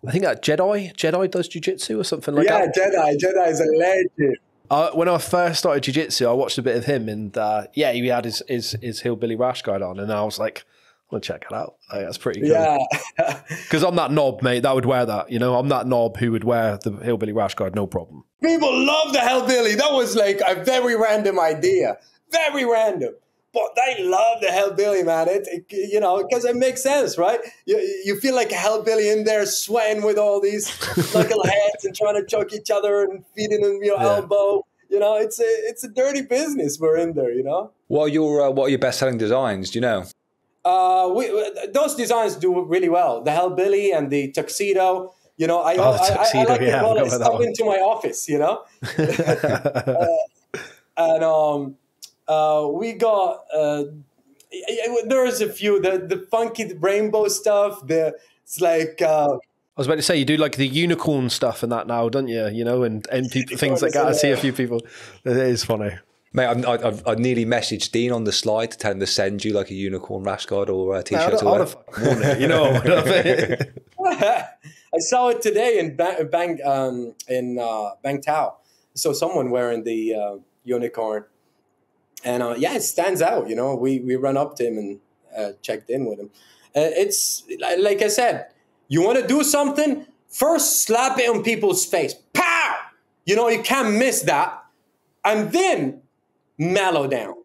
I think that Jedi Jedi does jujitsu or something like yeah, that. Yeah, Jedi Jedi is a legend. Uh, when I first started jiu-jitsu, I watched a bit of him, and uh, yeah, he had his, his his hillbilly rash guard on, and I was like, I'm gonna check it out. Like, that's pretty cool. Yeah, because I'm that knob, mate. That would wear that. You know, I'm that knob who would wear the hillbilly rash guard, no problem. People love the hillbilly. That was like a very random idea, very random. But they love the hellbilly, man. It, it you know because it makes sense, right? You you feel like a hellbilly in there, sweating with all these knuckleheads and trying to choke each other and feeding them your yeah. elbow. You know, it's a it's a dirty business. We're in there. You know. What are your uh, what are your best selling designs? Do you know? Uh, we, those designs do really well. The hellbilly and the tuxedo. You know, I, oh, I, tuxedo, I, I like yeah, to call into my office. You know, uh, and um, uh, we got uh, there's a few the the funky rainbow stuff. The it's like. Uh, I was about to say you do like the unicorn stuff and that now, don't you? You know, and and people, things like that. I see a few people. It is funny. Mate, I, I, I nearly messaged Dean on the slide to tell him to send you like a unicorn rash guard or a t-shirt. No, I you know. I saw it today in Bang, Bang um, in uh, Bang Tao. So someone wearing the uh, unicorn, and uh, yeah, it stands out. You know, we we run up to him and uh, checked in with him. Uh, it's like I said, you want to do something first, slap it on people's face. Pow! You know, you can't miss that, and then mellow down.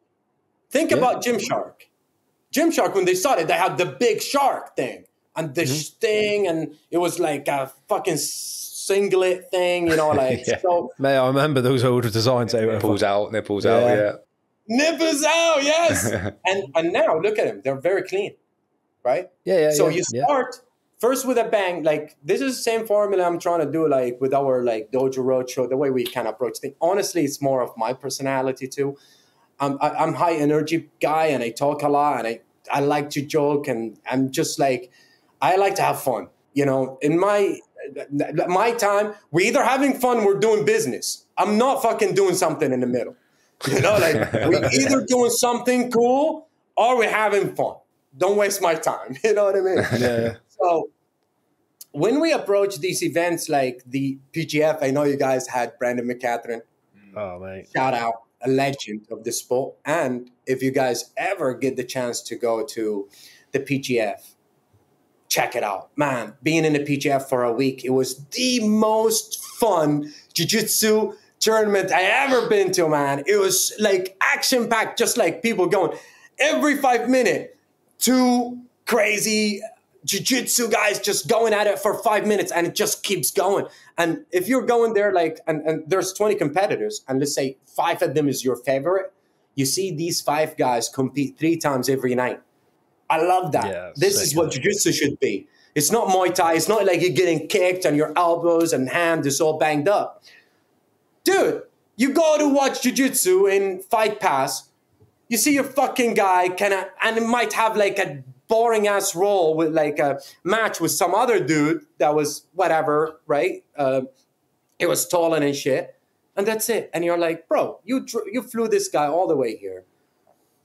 Think yeah. about Gymshark. Gymshark, when they started, they had the big shark thing and the mm-hmm. thing, and it was like a fucking singlet thing, you know, like yeah. so. May I remember those old designs? They were pulls out, and nipples yeah. out, yeah. Nipples out, yes. and and now look at them; they're very clean, right? Yeah, yeah. So yeah, you start first with a bang. Like this is the same formula I'm trying to do, like with our like Dojo Roadshow, the way we can approach things. Honestly, it's more of my personality too. I'm I, am i am high energy guy, and I talk a lot, and I I like to joke, and I'm just like I like to have fun. You know, in my my time, we're either having fun, we're doing business. I'm not fucking doing something in the middle. You know, like we're either doing something cool or we're having fun. Don't waste my time. You know what I mean? Yeah. So when we approach these events like the PGF, I know you guys had Brandon McCaghren. Mm. Oh, mate. Shout out, a legend of the sport. And if you guys ever get the chance to go to the PGF, check it out. Man, being in the PGF for a week, it was the most fun jiu-jitsu tournament I ever been to, man. It was like action packed, just like people going. Every five minutes, two crazy jiu-jitsu guys just going at it for five minutes and it just keeps going. And if you're going there like and, and there's 20 competitors and let's say five of them is your favorite you see these five guys compete three times every night. I love that. Yeah, this is what jiu-jitsu should be. It's not muay thai it's not like you're getting kicked and your elbows and hand is all banged up dude you go to watch jiu-jitsu in fight pass you see your fucking guy kind of and it might have like a boring ass role with like a match with some other dude that was whatever, right? Uh, it was stolen and shit, and that's it. And you're like, bro, you you flew this guy all the way here.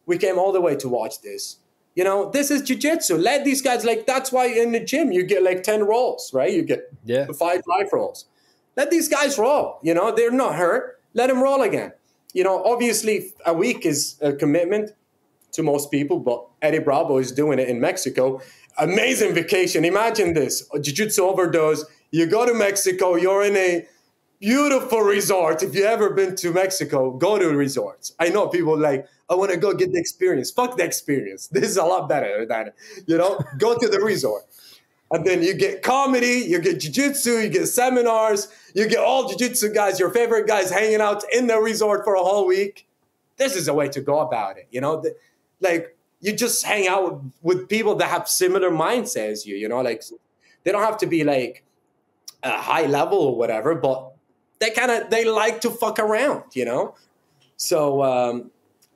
We came all the way to watch this. You know, this is jujitsu. Let these guys like that's why in the gym you get like ten rolls, right? You get yeah five life rolls. Let these guys roll. You know, they're not hurt. Let them roll again. You know, obviously a week is a commitment to most people, but Eddie Bravo is doing it in Mexico. Amazing vacation. Imagine this Jiu Jitsu overdose. You go to Mexico, you're in a beautiful resort. If you've ever been to Mexico, go to resorts. I know people like, I want to go get the experience. Fuck the experience. This is a lot better than, you know, go to the resort. And then you get comedy, you get jiu-jitsu, you get seminars, you get all jiu-jitsu guys, your favorite guys hanging out in the resort for a whole week. This is a way to go about it. You know, like you just hang out with people that have similar mindsets as you you know like they don't have to be like a high level or whatever but they kind of they like to fuck around you know so um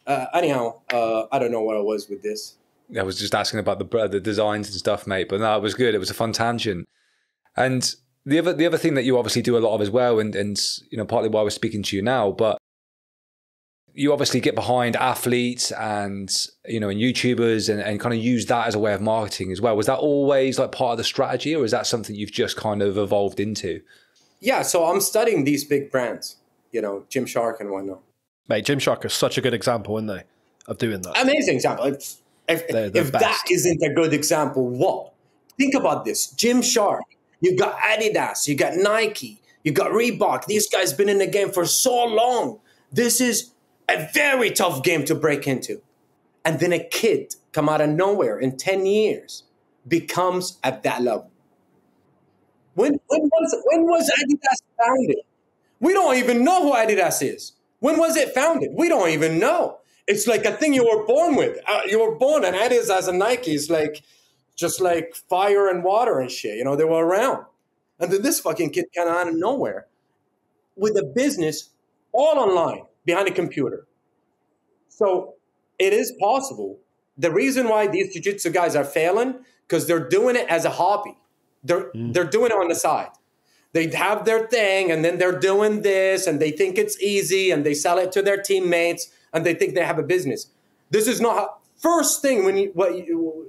uh, anyhow uh i don't know what i was with this i was just asking about the the designs and stuff mate but no it was good it was a fun tangent and the other the other thing that you obviously do a lot of as well and and you know partly why we're speaking to you now but you obviously get behind athletes and you know and YouTubers and, and kind of use that as a way of marketing as well. Was that always like part of the strategy, or is that something you've just kind of evolved into? Yeah, so I'm studying these big brands, you know, Gymshark and whatnot. Mate, Gymshark is such a good example, isn't they, of doing that? Amazing example. If, if, if that isn't a good example, what? Think about this: Gymshark. You got Adidas, you got Nike, you got Reebok. These guys been in the game for so long. This is a very tough game to break into. and then a kid come out of nowhere in 10 years becomes at that level. When, when, was, when was Adidas founded? We don't even know who Adidas is. When was it founded? We don't even know. It's like a thing you were born with. Uh, you were born, and Adidas as a Nike is like just like fire and water and shit. You know, they were around. And then this fucking kid came out of nowhere with a business all online behind a computer. So it is possible. The reason why these jiu-jitsu guys are failing because they're doing it as a hobby. They're mm. they're doing it on the side. They have their thing and then they're doing this and they think it's easy and they sell it to their teammates and they think they have a business. This is not how, first thing when you what you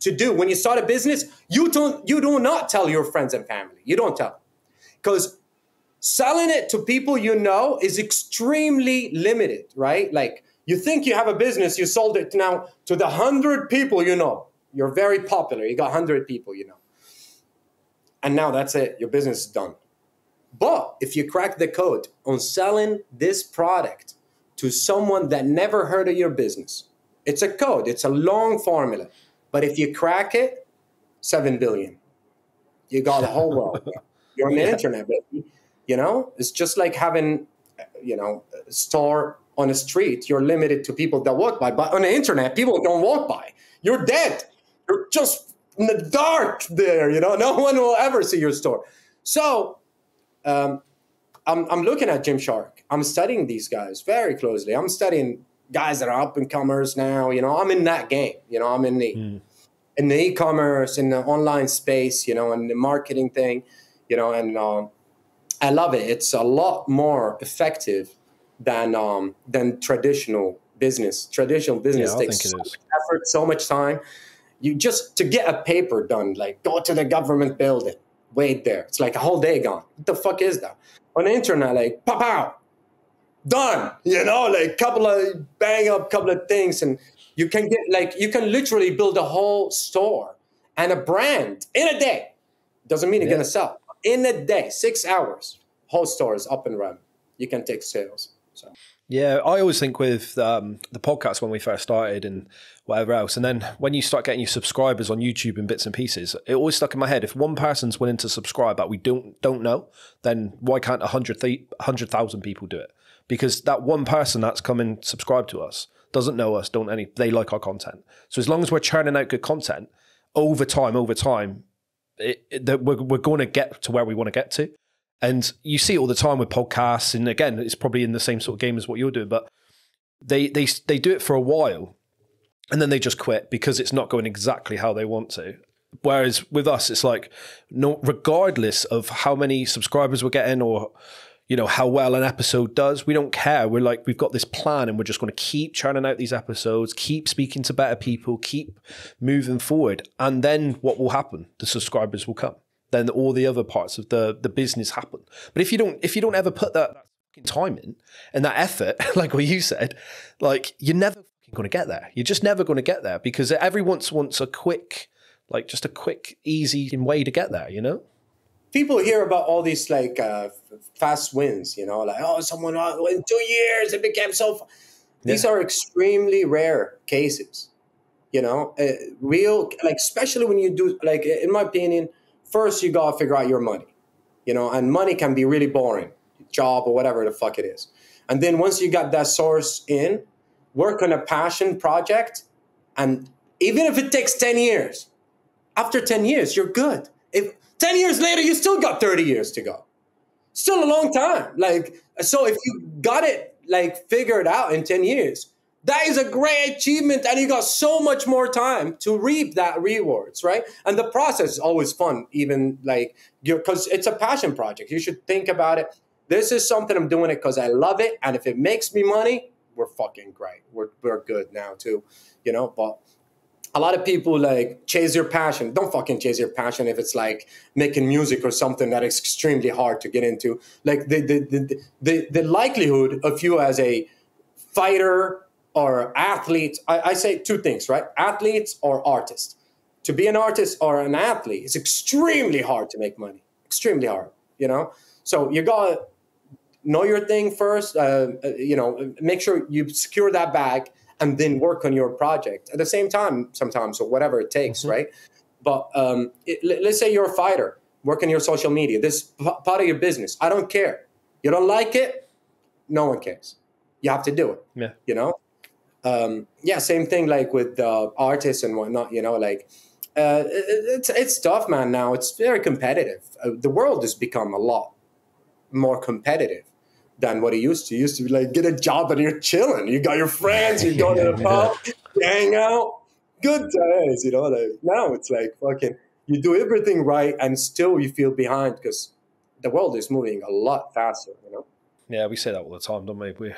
to do when you start a business. You don't you do not tell your friends and family. You don't tell because selling it to people you know is extremely limited, right? Like you think you have a business, you sold it now to the hundred people you know. You're very popular. You got hundred people you know, and now that's it. Your business is done. But if you crack the code on selling this product to someone that never heard of your business, it's a code. It's a long formula. But if you crack it, seven billion. You got the whole world. You're on the yeah. internet, baby. You know, it's just like having, you know, a store on a street. You're limited to people that walk by. But on the internet, people don't walk by. You're dead. You're just in the dark there. You know, no one will ever see your store. So, um, I'm, I'm looking at Gymshark. I'm studying these guys very closely. I'm studying guys that are up and comers now. You know, I'm in that game. You know, I'm in the mm. in the e-commerce, in the online space. You know, and the marketing thing. You know, and um, I love it. It's a lot more effective than um, than traditional business. Traditional business yeah, takes so much effort, so much time. You just to get a paper done, like go to the government building, wait there. It's like a whole day gone. What the fuck is that? On the internet, like pop out, done. You know, like couple of bang up, couple of things, and you can get like you can literally build a whole store and a brand in a day. Doesn't mean you're gonna sell in a day, six hours. Whole store is up and running. You can take sales. So. Yeah, I always think with um, the podcast when we first started and whatever else, and then when you start getting your subscribers on YouTube in bits and pieces, it always stuck in my head. If one person's willing to subscribe, but we don't don't know, then why can't a hundred hundred thousand people do it? Because that one person that's come and subscribed to us doesn't know us, don't any, they like our content. So as long as we're churning out good content over time, over time, it, it, we're, we're going to get to where we want to get to. And you see it all the time with podcasts, and again, it's probably in the same sort of game as what you're doing, but they they they do it for a while, and then they just quit because it's not going exactly how they want to. Whereas with us, it's like no, regardless of how many subscribers we're getting or you know how well an episode does, we don't care. We're like we've got this plan, and we're just going to keep churning out these episodes, keep speaking to better people, keep moving forward, and then what will happen? The subscribers will come then all the other parts of the the business happen. But if you don't if you don't ever put that, that time in and that effort, like what you said, like you're never going to get there. You're just never going to get there because everyone wants a quick, like just a quick, easy way to get there. You know. People hear about all these like uh, fast wins, you know, like oh, someone oh, in two years it became so. These yeah. are extremely rare cases, you know. Uh, real, like especially when you do, like in my opinion, first you got to figure out your money, you know, and money can be really boring, job or whatever the fuck it is. And then once you got that source in, work on a passion project. And even if it takes 10 years, after 10 years, you're good. If 10 years later, you still got 30 years to go. Still a long time. Like, so if you got it like figured out in 10 years, that is a great achievement and you got so much more time to reap that rewards right and the process is always fun even like because it's a passion project you should think about it this is something i'm doing it because i love it and if it makes me money we're fucking great we're, we're good now too you know but a lot of people like chase your passion don't fucking chase your passion if it's like making music or something that is extremely hard to get into like the the the, the, the likelihood of you as a fighter or athlete, I, I say two things, right? Athletes or artists. To be an artist or an athlete is extremely hard to make money. Extremely hard, you know. So you got to know your thing first. Uh, uh, you know, make sure you secure that bag, and then work on your project at the same time sometimes or whatever it takes, mm-hmm. right? But um, it, let's say you're a fighter, work on your social media. This is part of your business. I don't care. You don't like it, no one cares. You have to do it. Yeah. You know. Um, yeah. Same thing like with uh, artists and whatnot. You know, like uh, it's it's tough, man. Now it's very competitive. Uh, the world has become a lot more competitive than what he used to. It used to be like get a job and you're chilling. You got your friends. You go to the pub, hang out. Good days, you know. Like now it's like fucking. You do everything right, and still you feel behind because the world is moving a lot faster. You know. Yeah, we say that all the time, don't we? We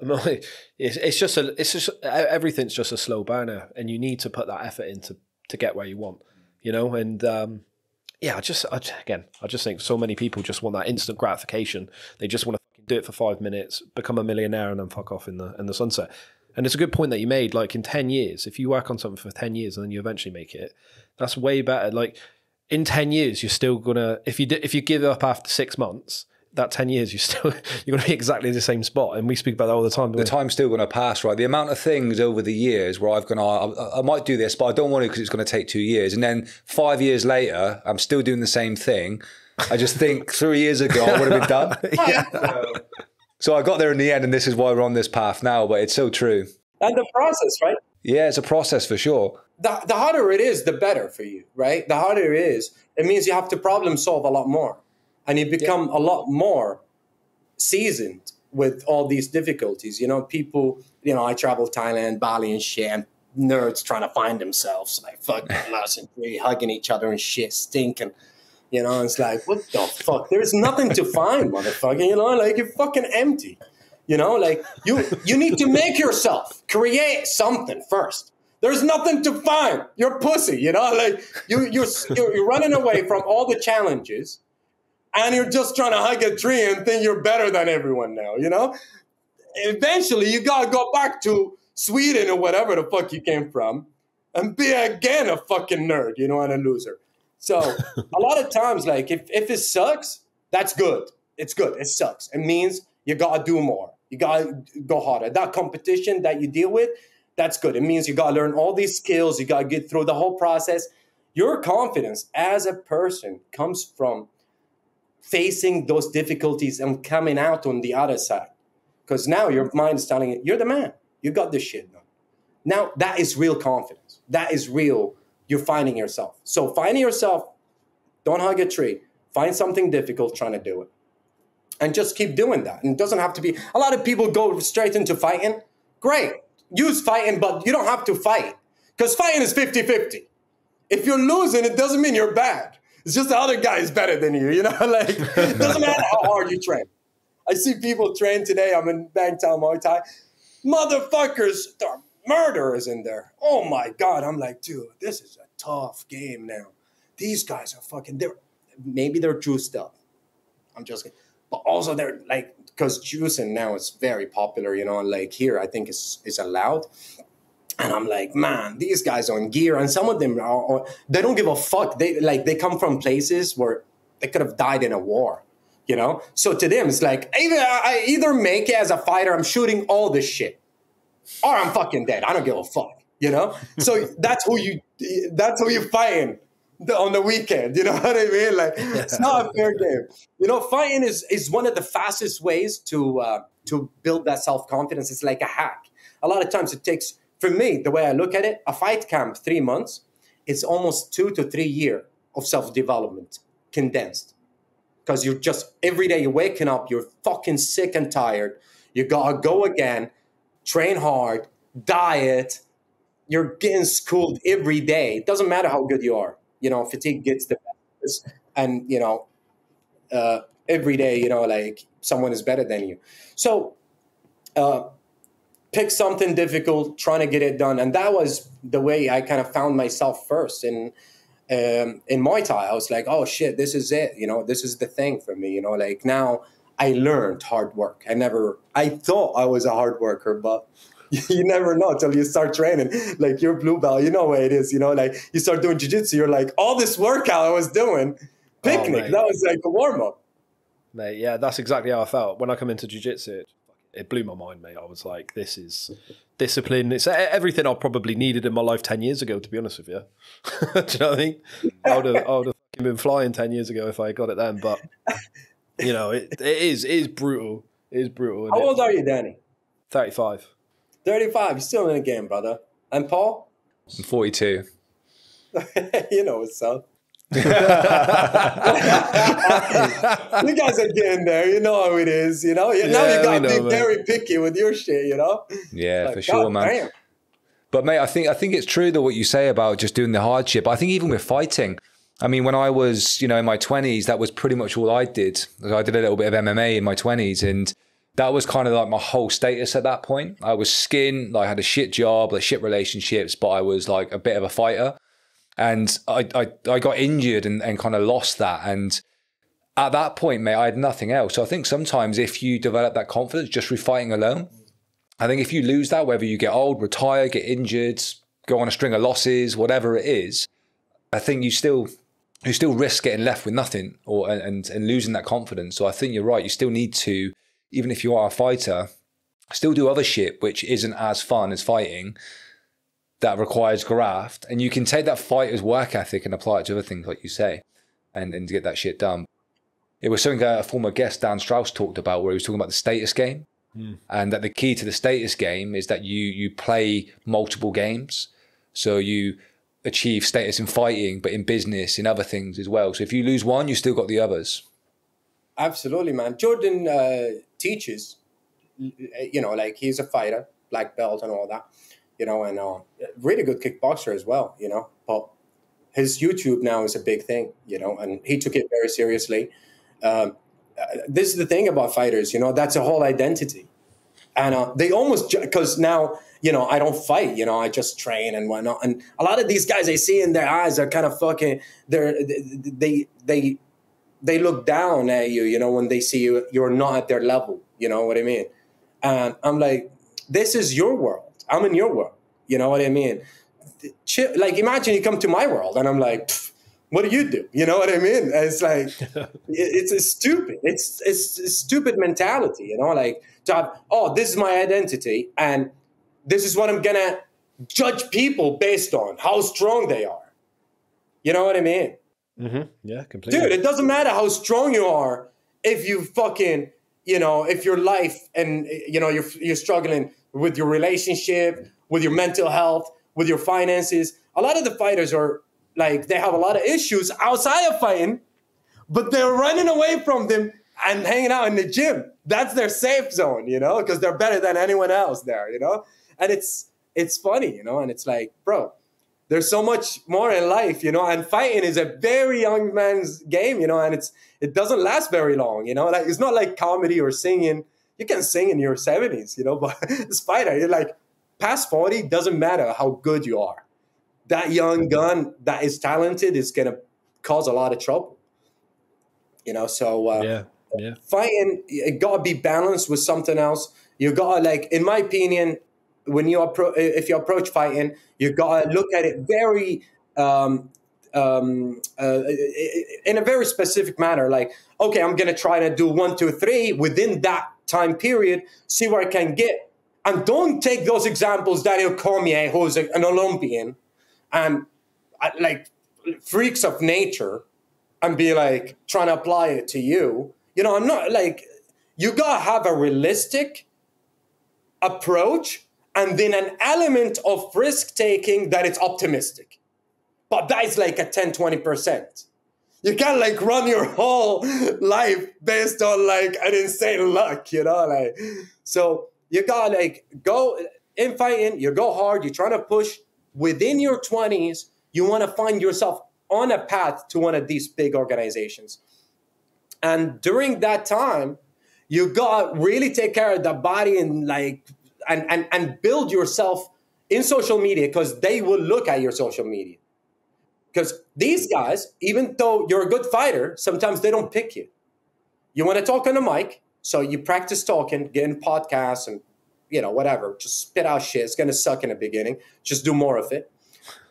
it's, it's just a it's just everything's just a slow burner and you need to put that effort into to get where you want you know and um, yeah i just I, again i just think so many people just want that instant gratification they just want to do it for five minutes become a millionaire and then fuck off in the in the sunset. And it's a good point that you made like in 10 years if you work on something for 10 years and then you eventually make it that's way better. Like in 10 years you're still gonna if you if you give up after six months that 10 years you're still you're going to be exactly the same spot. And we speak about that all the time the time's still going to pass right? The amount of things over the years where i've gone oh, I, I might do this but i don't want to because it's going to take two years. And then five years later i'm still doing the same thing i just think three years ago i would have been done yeah. so, so i got there in the end and this is why we're on this path now but it's so true and the process right yeah it's a process for sure the, the harder it is the better for you right the harder it is it means you have to problem solve a lot more and you become yeah. a lot more seasoned with all these difficulties. You know, people, you know, I travel Thailand, Bali, and shit, and nerds trying to find themselves, like fucking us and hugging each other and shit, stinking. You know, it's like, what the fuck? There's nothing to find, motherfucker. You know, like you're fucking empty. You know, like you you need to make yourself create something first. There's nothing to find. You're pussy. You know, like you you're you're running away from all the challenges and you're just trying to hug a tree and think you're better than everyone now, you know? Eventually, you gotta go back to Sweden or whatever the fuck you came from and be again a fucking nerd, you know, and a loser. So a lot of times, like, if, if it sucks, that's good. It's good. It sucks. It means you gotta do more. You gotta go harder. That competition that you deal with, that's good. It means you gotta learn all these skills. You gotta get through the whole process. Your confidence as a person comes from facing those difficulties and coming out on the other side. Because now your mind is telling you, you're the man. You got this shit done. Now that is real confidence. That is real. You're finding yourself. So finding yourself, don't hug a tree. Find something difficult trying to do it. And just keep doing that. And it doesn't have to be a lot of people go straight into fighting. Great. Use fighting, but you don't have to fight. Because fighting is 50-50. If you're losing, it doesn't mean you're bad. It's just the other guy is better than you. You know, like it doesn't matter how hard you train. I see people train today. I'm in Bangtao Muay Thai. Motherfuckers, there are murderers in there. Oh my god! I'm like, dude, this is a tough game now. These guys are fucking. They're maybe they're juiced up. I'm just kidding. But also they're like because juicing now is very popular. You know, like here I think it's, is allowed. And I'm like, man, these guys in gear, and some of them are, are, they don't give a fuck. They like they come from places where they could have died in a war, you know. So to them, it's like either uh, I either make it as a fighter, I'm shooting all this shit, or I'm fucking dead. I don't give a fuck, you know. So that's who you that's who you fighting on the weekend. You know what I mean? Like it's not a fair game. You know, fighting is is one of the fastest ways to uh, to build that self confidence. It's like a hack. A lot of times it takes for me, the way I look at it, a fight camp, three months, it's almost two to three year of self development condensed. Because you're just every day you're waking up, you're fucking sick and tired. You gotta go again, train hard, diet. You're getting schooled every day. It doesn't matter how good you are. You know, fatigue gets the best. And, you know, uh, every day, you know, like someone is better than you. So, uh, pick something difficult, trying to get it done. And that was the way I kind of found myself first in um, in Muay Thai. I was like, oh shit, this is it. You know, this is the thing for me. You know, like now I learned hard work. I never, I thought I was a hard worker, but you never know till you start training. Like your blue belt, you know what it is. You know, like you start doing jiu-jitsu, you're like, all this workout I was doing, oh, picnic, oh, that was like a warm up. Mate, yeah, that's exactly how I felt when I come into jiu-jitsu it blew my mind, mate. I was like, this is discipline. It's everything I probably needed in my life 10 years ago, to be honest with you. Do you know what I mean? I would have, I would have been flying 10 years ago if I got it then. But, you know, it, it is it is brutal. It is brutal. How old are you, Danny? 35. 35. You're still in the game, brother. And Paul? I'm 42. you know what's up. you guys are getting there. You know how it is. You know. Yeah, now you got to be man. very picky with your shit. You know. Yeah, like, for sure, man. Damn. But mate, I think I think it's true though what you say about just doing the hardship. I think even with fighting, I mean, when I was you know in my twenties, that was pretty much all I did. I did a little bit of MMA in my twenties, and that was kind of like my whole status at that point. I was skin, I had a shit job, like shit relationships, but I was like a bit of a fighter and I, I, I got injured and, and kind of lost that. And at that point, mate, I had nothing else. So I think sometimes if you develop that confidence just through fighting alone, I think if you lose that, whether you get old, retire, get injured, go on a string of losses, whatever it is, I think you still you still risk getting left with nothing or and and losing that confidence. So I think you're right. You still need to, even if you are a fighter, still do other shit which isn't as fun as fighting that requires graft. And you can take that fighter's work ethic and apply it to other things, like you say, and, and get that shit done. It was something a former guest, Dan Strauss, talked about, where he was talking about the status game. Mm. And that the key to the status game is that you you play multiple games. So you achieve status in fighting, but in business, in other things as well. So if you lose one, you still got the others. Absolutely, man. Jordan uh, teaches, you know, like he's a fighter, black belt and all that you know, and uh, really good kickboxer as well, you know. But his YouTube now is a big thing, you know, and he took it very seriously. Um, uh, this is the thing about fighters, you know, that's a whole identity. And uh, they almost, because now, you know, I don't fight, you know, I just train and whatnot. And a lot of these guys I see in their eyes are kind of fucking, they're, they, they, they look down at you, you know, when they see you, you're not at their level, you know what I mean? And I'm like, this is your world I'm in your world. You know what I mean? Like, imagine you come to my world and I'm like, what do you do? You know what I mean? It's like, it's a stupid, it's, it's a stupid mentality, you know, like to have, oh, this is my identity and this is what I'm gonna judge people based on how strong they are. You know what I mean? Mm-hmm. Yeah, completely. Dude, it doesn't matter how strong you are if you fucking, you know, if your life and you know you're you're struggling with your relationship, with your mental health, with your finances. A lot of the fighters are like they have a lot of issues outside of fighting, but they're running away from them and hanging out in the gym. That's their safe zone, you know, because they're better than anyone else there, you know. And it's it's funny, you know, and it's like, bro, there's so much more in life, you know, and fighting is a very young man's game, you know, and it's it doesn't last very long, you know. Like it's not like comedy or singing you can sing in your 70s, you know, but spider, you're like past 40 doesn't matter how good you are. That young gun that is talented is gonna cause a lot of trouble. You know, so uh, yeah, yeah. Fighting, it gotta be balanced with something else. You gotta like, in my opinion, when you approach, if you approach fighting, you gotta look at it very um, um, uh, in a very specific manner. Like, okay, I'm gonna try to do one, two, three within that time period, see where I can get. And don't take those examples, Daniel Cormier, who's a, an Olympian, and uh, like freaks of nature, and be like trying to apply it to you. You know, I'm not like, you gotta have a realistic approach and then an element of risk taking that it's optimistic. But that is like a 10, 20% you can't like run your whole life based on like an insane luck, you know? Like so you gotta like go in fighting, you go hard, you're trying to push within your 20s, you want to find yourself on a path to one of these big organizations. And during that time, you got really take care of the body and like and and and build yourself in social media because they will look at your social media because these guys, even though you're a good fighter, sometimes they don't pick you. You want to talk on the mic, so you practice talking, get in podcasts and you know, whatever. Just spit out shit. It's gonna suck in the beginning. Just do more of it.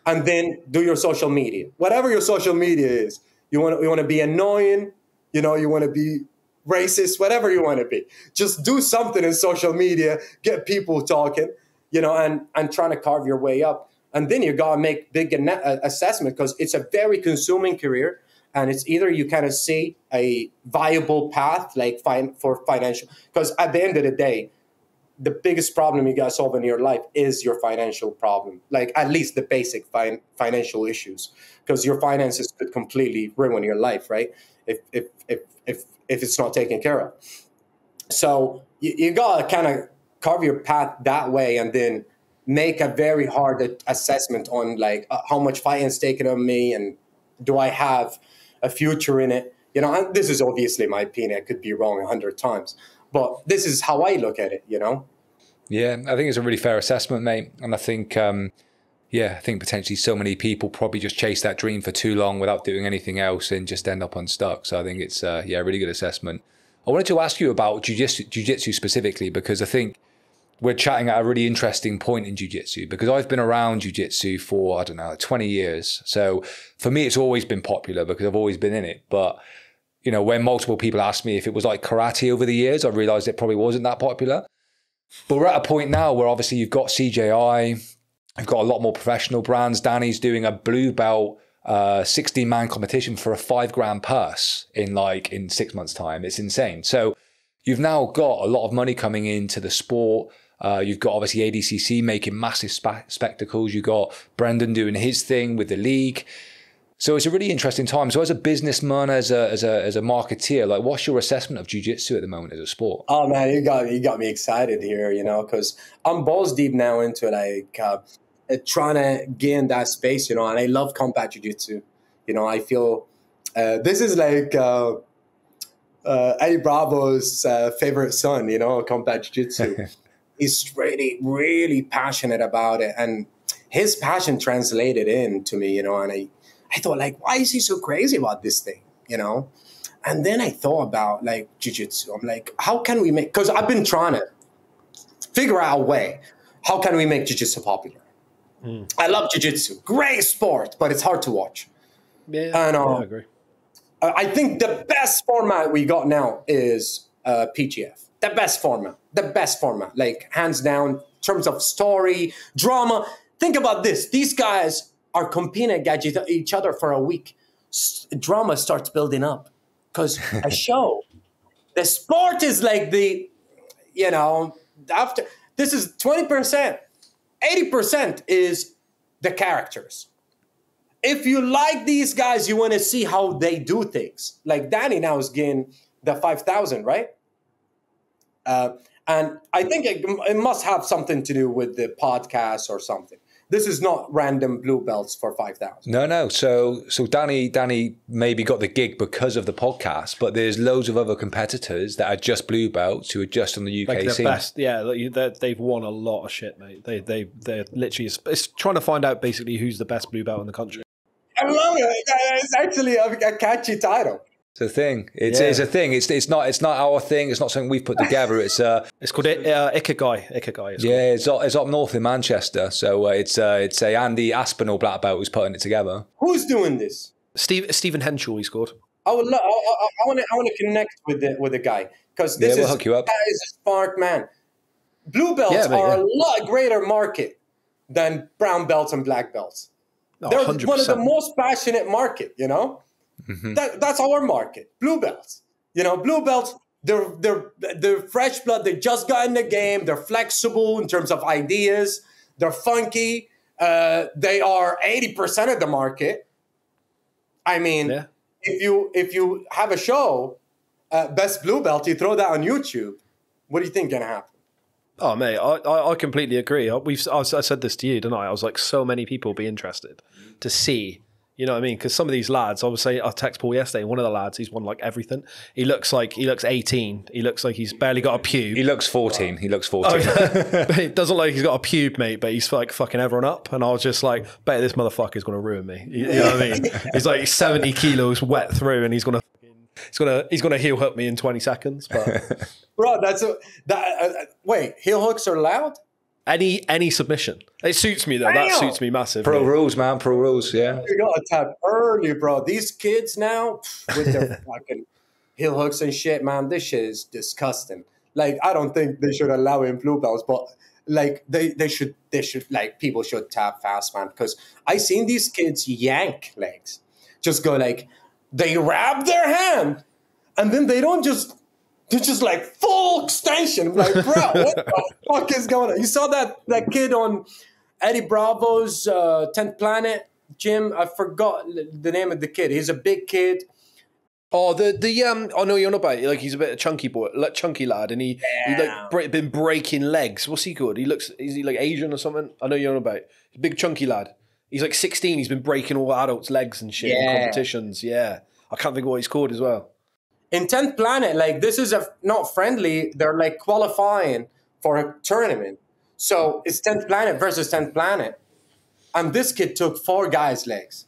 And then do your social media. Whatever your social media is. You want you want to be annoying, you know, you want to be racist, whatever you want to be. Just do something in social media, get people talking, you know, and and trying to carve your way up. And then you gotta make big uh, assessment because it's a very consuming career, and it's either you kind of see a viable path like fine for financial. Because at the end of the day, the biggest problem you gotta solve in your life is your financial problem, like at least the basic fin- financial issues, because your finances could completely ruin your life, right? If if if if if it's not taken care of. So you, you gotta kind of carve your path that way, and then make a very hard assessment on like uh, how much finance taken on me, and do I have a future in it? You know, this is obviously my opinion. I could be wrong a hundred times, but this is how I look at it, you know? Yeah, I think it's a really fair assessment, mate. And I think, um, yeah, I think potentially so many people probably just chase that dream for too long without doing anything else and just end up unstuck. So I think it's, uh, yeah, a really good assessment. I wanted to ask you about jiu-jitsu, jiu-jitsu specifically because I think we're chatting at a really interesting point in jiu-jitsu because I've been around jiu-jitsu for, I don't know, 20 years. So for me, it's always been popular because I've always been in it. But you know, when multiple people asked me if it was like karate over the years, I realized it probably wasn't that popular. But we're at a point now where obviously you've got CJI, you've got a lot more professional brands. Danny's doing a blue belt uh, 16 man competition for a five grand purse in like in six months time. It's insane. So you've now got a lot of money coming into the sport. Uh, you've got obviously ADCC making massive spe- spectacles. You've got Brendan doing his thing with the league. So it's a really interesting time. So as a businessman, as a as a as a marketeer, like what's your assessment of jiu-jitsu at the moment as a sport? Oh man, you got you got me excited here, you know, because I'm balls deep now into like uh, trying to gain that space, you know, and I love combat jiu-jitsu. You know, I feel uh, this is like uh, uh Eddie Bravo's uh, favorite son, you know, combat jiu-jitsu. He's really, really passionate about it, and his passion translated into me, you know, and I I thought, like, why is he so crazy about this thing? You know? And then I thought about like jujitsu. I'm like, how can we make because I've been trying to figure out a way. How can we make jiu-jitsu popular? Mm. I love jiu-jitsu. Great sport, but it's hard to watch. Yeah, and, um, yeah I agree. I think the best format we got now is uh, PGF. The best format. The best format. Like hands down, in terms of story, drama. Think about this. These guys are competing against each other for a week, drama starts building up because a show, the sport is like the, you know, after this is 20%, 80% is the characters. If you like these guys, you want to see how they do things. Like Danny now is getting the 5,000, right? Uh, and I think it, it must have something to do with the podcast or something this is not random blue belts for 5000 no no. So so danny danny maybe got the gig because of the podcast but there's loads of other competitors that are just blue belts who are just on the uk like scene. best, yeah they've won a lot of shit mate. They they they're literally it's trying to find out basically who's the best blue belt in the country. I love it it's actually a, a catchy title it's a thing. It's, yeah. it's a thing. It's it's not it's not our thing. It's not something we've put together. It's uh it's called uh, Ikigai. Ikigai. It's yeah, it's up, it's up north in Manchester. So uh, it's uh, it's a Andy Aspinall black belt who's putting it together. Who's doing this? Steve Stephen Henshall. He's called. I would love. I want to. I want to connect with the with the guy because this yeah, we'll is hook you up. That is a smart man. Blue belts yeah, mate, are yeah. a lot greater market than brown belts and black belts. Oh, They're 100%. one of the most passionate market. You know. Mm-hmm. That, that's our market. Blue belts. You know, blue belts. They're they're they're fresh blood. They just got in the game. They're flexible in terms of ideas. They're funky. Uh, they are eighty percent of the market. I mean, yeah. if you if you have a show, uh, best blue belt, you throw that on YouTube. What do you think gonna happen? Oh mate, I, I, completely agree. We've I, I said this to you, didn't I? I was like, so many people be interested to see you know what I mean? Because some of these lads, I was saying, I text Paul yesterday. One of the lads, he's won like everything. He looks like he looks eighteen. He looks like he's barely got a pube. He looks fourteen. He looks fourteen. Oh, it doesn't look like he's got a pube, mate. But he's like fucking everyone up. And I was just like, bet this motherfucker's gonna ruin me. You, you know what I mean? he's like seventy kilos wet through, and he's gonna he's gonna he's gonna heel hook me in twenty seconds. But bro, that's a that. Uh, wait, heel hooks are allowed? Any any submission. It suits me though. Damn. That suits me massive. Pro rules, man. Pro rules. Yeah. You got to tap early, bro. These kids now with their fucking heel hooks and shit, man. This shit is disgusting. Like I don't think they should allow in blue belts, but like they they should they should like people should tap fast, man. Because I seen these kids yank legs, just go like they wrap their hand, and then they don't just they're just like full extension. Like, bro, what the fuck is going on? You saw that that kid on Eddie Bravo's uh, 10th Planet, gym. I forgot the name of the kid. He's a big kid. Oh, the the um, Oh no, you're not about. Like he's a bit of chunky boy, like chunky lad, and he he like bre- been breaking legs. What's he called? He looks is he like Asian or something? I know you're on about. Big chunky lad. He's like 16. He's been breaking all adults' legs and shit in competitions. Yeah, I can't think of what he's called as well. In 10th planet like this is a not friendly they're like qualifying for a tournament. So it's 10th planet versus 10th planet. And this kid took four guys legs.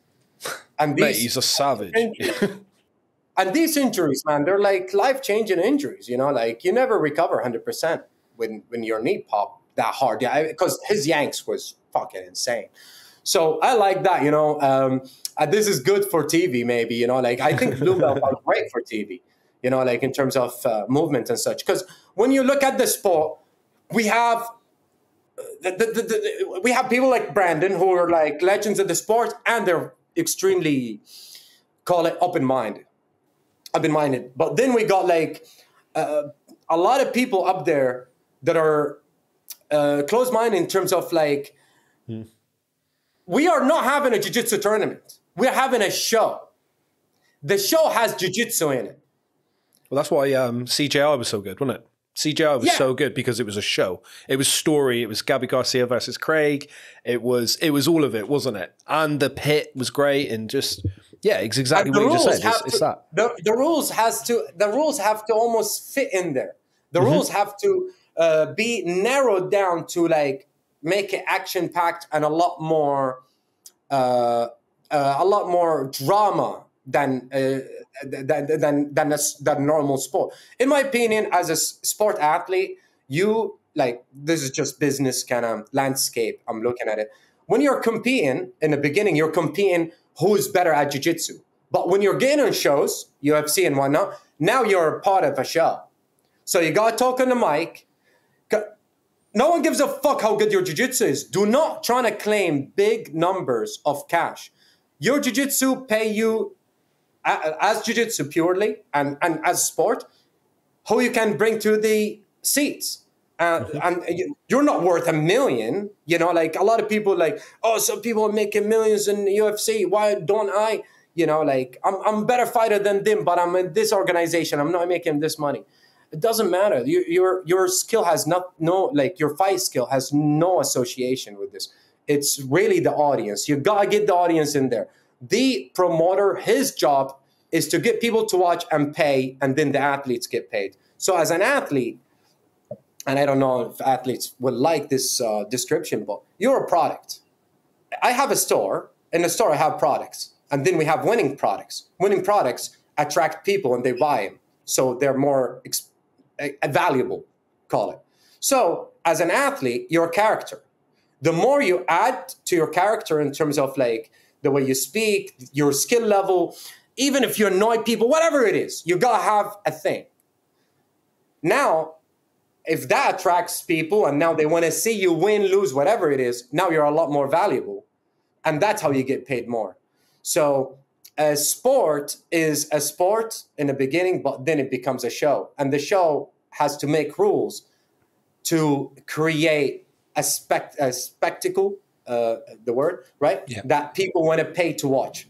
And Mate, he's a savage. and these injuries man they're like life-changing injuries you know? Like you never recover 100% when when your knee pop that hard. Yeah because his yanks was fucking insane. So I like that, you know. Um, and this is good for TV, maybe, you know. Like I think blue belt are great for TV, you know, like in terms of uh, movement and such. Because when you look at the sport, we have uh, the, the, the, the, we have people like Brandon who are like legends of the sport, and they're extremely call it open minded, open minded. But then we got like uh, a lot of people up there that are uh, closed minded in terms of like we are not having a jiu-jitsu tournament. We're having a show. The show has jiu-jitsu in it. Well, that's why um, was so good, wasn't it? CJI was Yeah. so good because it was a show. It was story. It was Gabi Garcia versus Craig. It was it was all of it, wasn't it? And the pit was great, and just yeah, it's exactly what you just said. It's, have it's to, that. The, the rules has to the rules have to almost fit in there. The Mm-hmm. rules have to uh, be narrowed down to like make it action packed and a lot more uh, uh, a lot more drama than uh, than than than a, than normal sport. In my opinion, as a sport athlete, you like this is just business kind of landscape. I'm looking at it. When you're competing in the beginning, you're competing who's better at jiu-jitsu. But when you're getting on shows, UFC and whatnot, now you're a part of a show. So you got to talk on the mic. No one gives a fuck how good your jiu-jitsu is. Do not try to claim big numbers of cash. Your jiu-jitsu pay you as jiu-jitsu purely and, and as sport, who you can bring to the seats. Uh, and you- you're not worth a million, you know. Like a lot of people, like, oh, some people are making millions in UFC. Why don't I? You know, like I'm I'm a better fighter than them, but I'm in this organization. I'm not making this money. It doesn't matter. You, your your skill has not no like your fight skill has no association with this. It's really the audience. You gotta get the audience in there. The promoter, his job is to get people to watch and pay, and then the athletes get paid. So as an athlete, and I don't know if athletes would like this uh, description, but you're a product. I have a store. In the store, I have products, and then we have winning products. Winning products attract people, and they buy them, so they're more uh, valuable. Call it. So, as an athlete, you're a character. The more you add to your character in terms of like the way you speak, your skill level, even if you annoy people, whatever it is, you gotta have a thing. Now, if that attracts people and now they want to see you win, lose, whatever it is, now you're a lot more valuable. And that's how you get paid more. So a sport is a sport in the beginning, but then it becomes a show. And the show has to make rules to create a, spect- a spectacle, uh, the word, right? Yeah. That people want to pay to watch.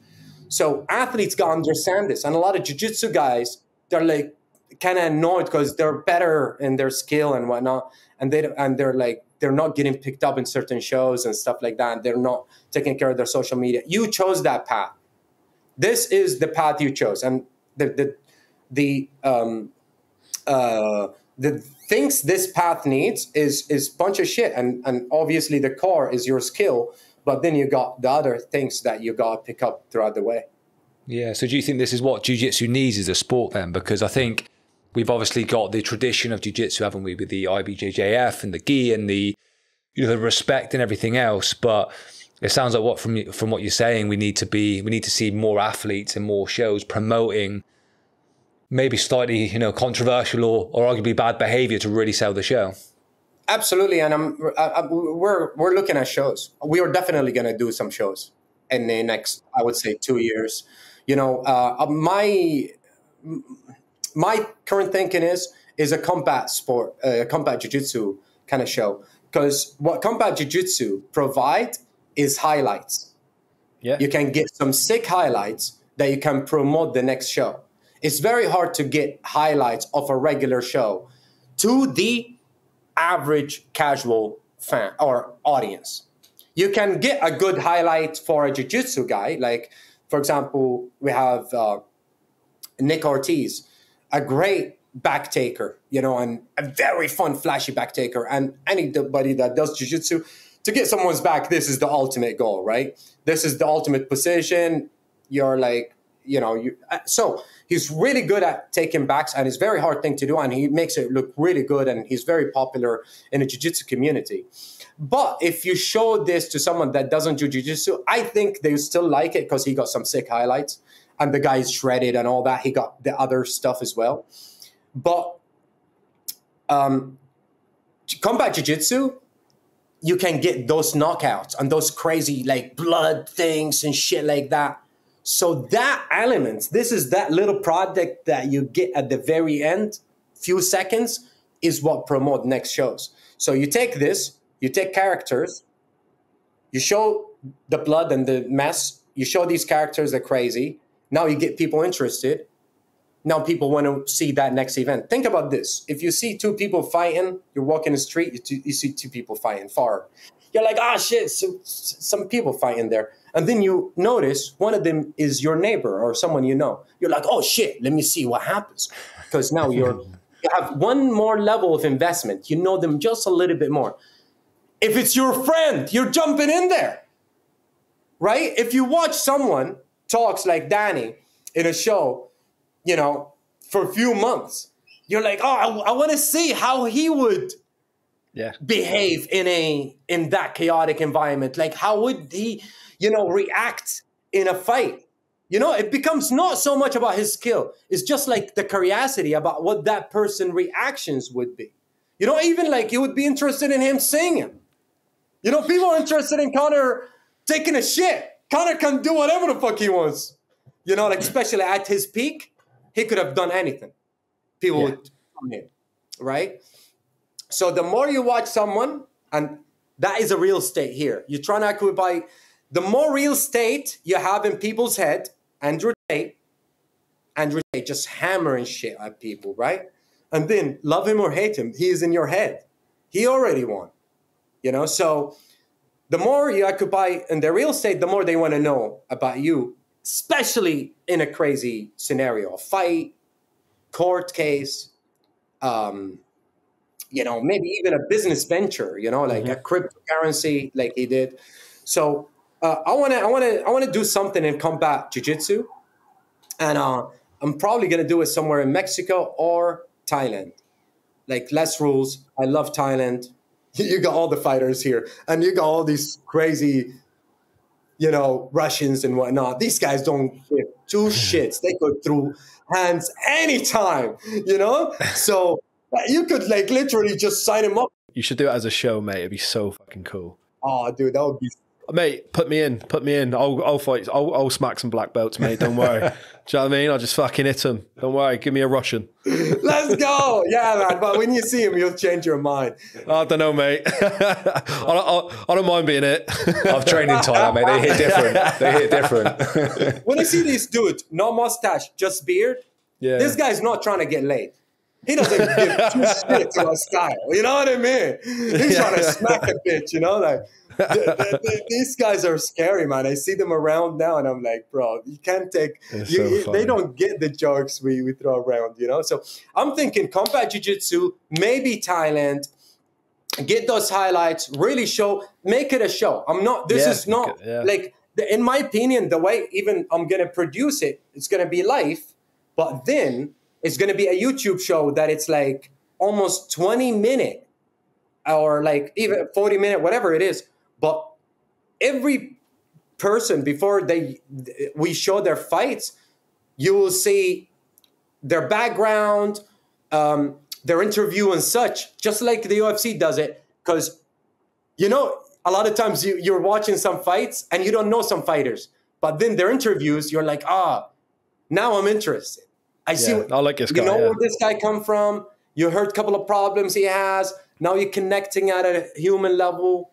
So athletes got to understand this. And a lot of jiu-jitsu guys, they're like kind of annoyed because they're better in their skill and whatnot. And they and they're like they're not getting picked up in certain shows and stuff like that. And they're not taking care of their social media. You chose that path. This is the path you chose. And the the the um uh the things this path needs is is bunch of shit and and obviously the core is your skill but then you got the other things that you got to pick up throughout the way Yeah. So do you think this is what jiu-jitsu needs as a sport then? Because I think we've obviously got the tradition of jiu-jitsu, haven't we, with the IBJJF and the gi and the you know the respect and everything else. But it sounds like what from from what you're saying, we need to be we need to see more athletes and more shows promoting maybe slightly, you know, controversial or, or arguably bad behavior to really sell the show. Absolutely, and I'm I, I, we're we're looking at shows. We are definitely going to do some shows in the next, I would say, two years. You know, uh, uh, my my current thinking is is a combat sport, a uh, combat jiu-jitsu kind of show. Because what combat jiu-jitsu provide is highlights. Yeah. You can get some sick highlights that you can promote the next show. It's very hard to get highlights of a regular show to the average casual fan or audience. You can get a good highlight for a jiu-jitsu guy. Like, for example, we have uh, Nick Ortiz, a great back taker, you know, and a very fun, flashy back taker. And anybody that does jiu-jitsu, to get someone's back, this is the ultimate goal, right? This is the ultimate position. You're like, you know, you uh, so he's really good at taking backs and it's a very hard thing to do and he makes it look really good and he's very popular in the jiu-jitsu community. But if you show this to someone that doesn't do jiu-jitsu, I think they still like it because he got some sick highlights and the guy's shredded and all that. He got the other stuff as well. But um, combat jiu-jitsu, you can get those knockouts and those crazy like blood things and shit like that. So that element, this is that little product that you get at the very end, few seconds, is what promote next shows. So you take this, you take characters, you show the blood and the mess, you show these characters are crazy. Now you get people interested now people want to see that next event. Think about this. If you see two people fighting, you're walking the street, you, you see two people fighting far. You're like, ah, oh, shit, so, some people fighting there. And then you notice one of them is your neighbor or someone you know. You're like, oh, shit, let me see what happens. Because now you're, you have one more level of investment. You know them just a little bit more. If it's your friend, you're jumping in there, right? If you watch someone talks like Danny in a show, you know, for a few months. You're like, oh, I, I want to see how he would yeah. behave in a in that chaotic environment. Like, how would he, you know, react in a fight? You know, it becomes not so much about his skill. It's just like the curiosity about what that person reactions would be. You know, even like you would be interested in him singing. You know, people are interested in Conor taking a shit. Conor can do whatever the fuck he wants. You know, like especially at his peak he could have done anything. People yeah. would come in, right? So the more you watch someone, and that is a real estate here. You're trying to occupy the more real estate you have in people's head, Andrew Tate, Andrew Tate just hammering shit at people, right? And then love him or hate him, he is in your head. He already won. You know, so the more you occupy in the real estate, the more they want to know about you especially in a crazy scenario, a fight, court case, um, you know, maybe even a business venture, you know, like mm-hmm. a cryptocurrency, like he did. So uh, I want to, I want to, I want to do something in combat jujitsu, and uh, I'm probably gonna do it somewhere in Mexico or Thailand. Like less rules. I love Thailand. You got all the fighters here, and you got all these crazy you know, Russians and whatnot. These guys don't give two shits. They go through hands anytime, you know? So you could like literally just sign him up. You should do it as a show, mate. It'd be so fucking cool. Oh, dude, that would be mate, put me in, put me in. I'll, I'll fight. I'll, I'll smack some black belts, mate. Don't worry. Do you know what I mean? I'll just fucking hit them. Don't worry. Give me a Russian. Let's go. Yeah, man. But when you see him, you'll change your mind. I don't know, mate. I, don't, I, don't mind being it. I've trained in Thailand, mate. They hit different. They hit different. when I see this dude, no mustache, just beard. Yeah. This guy's not trying to get laid. He doesn't give two shits to a style. You know what I mean? He's yeah. trying to smack a bitch, you know? Like the, the, these guys are scary, man. I see them around now, and I'm like, bro, you can't take. You, so they don't get the jokes we, we throw around, you know. So I'm thinking combat jiu-jitsu, maybe Thailand. Get those highlights. Really show. Make it a show. I'm not. This yeah, is not like. In my opinion, the way even I'm gonna produce it, it's gonna be live, but then it's gonna be a YouTube show that it's like almost 20 minute or like even 40 minute, whatever it is but every person before they we show their fights, you will see their background, um, their interview and such, just like the UFC does it. Because, you know, a lot of times you, you're watching some fights and you don't know some fighters, but then their interviews, you're like, ah, now I'm interested. I see. Yeah, I like this guy. You know yeah. where this guy come from. You heard a couple of problems he has. Now you're connecting at a human level.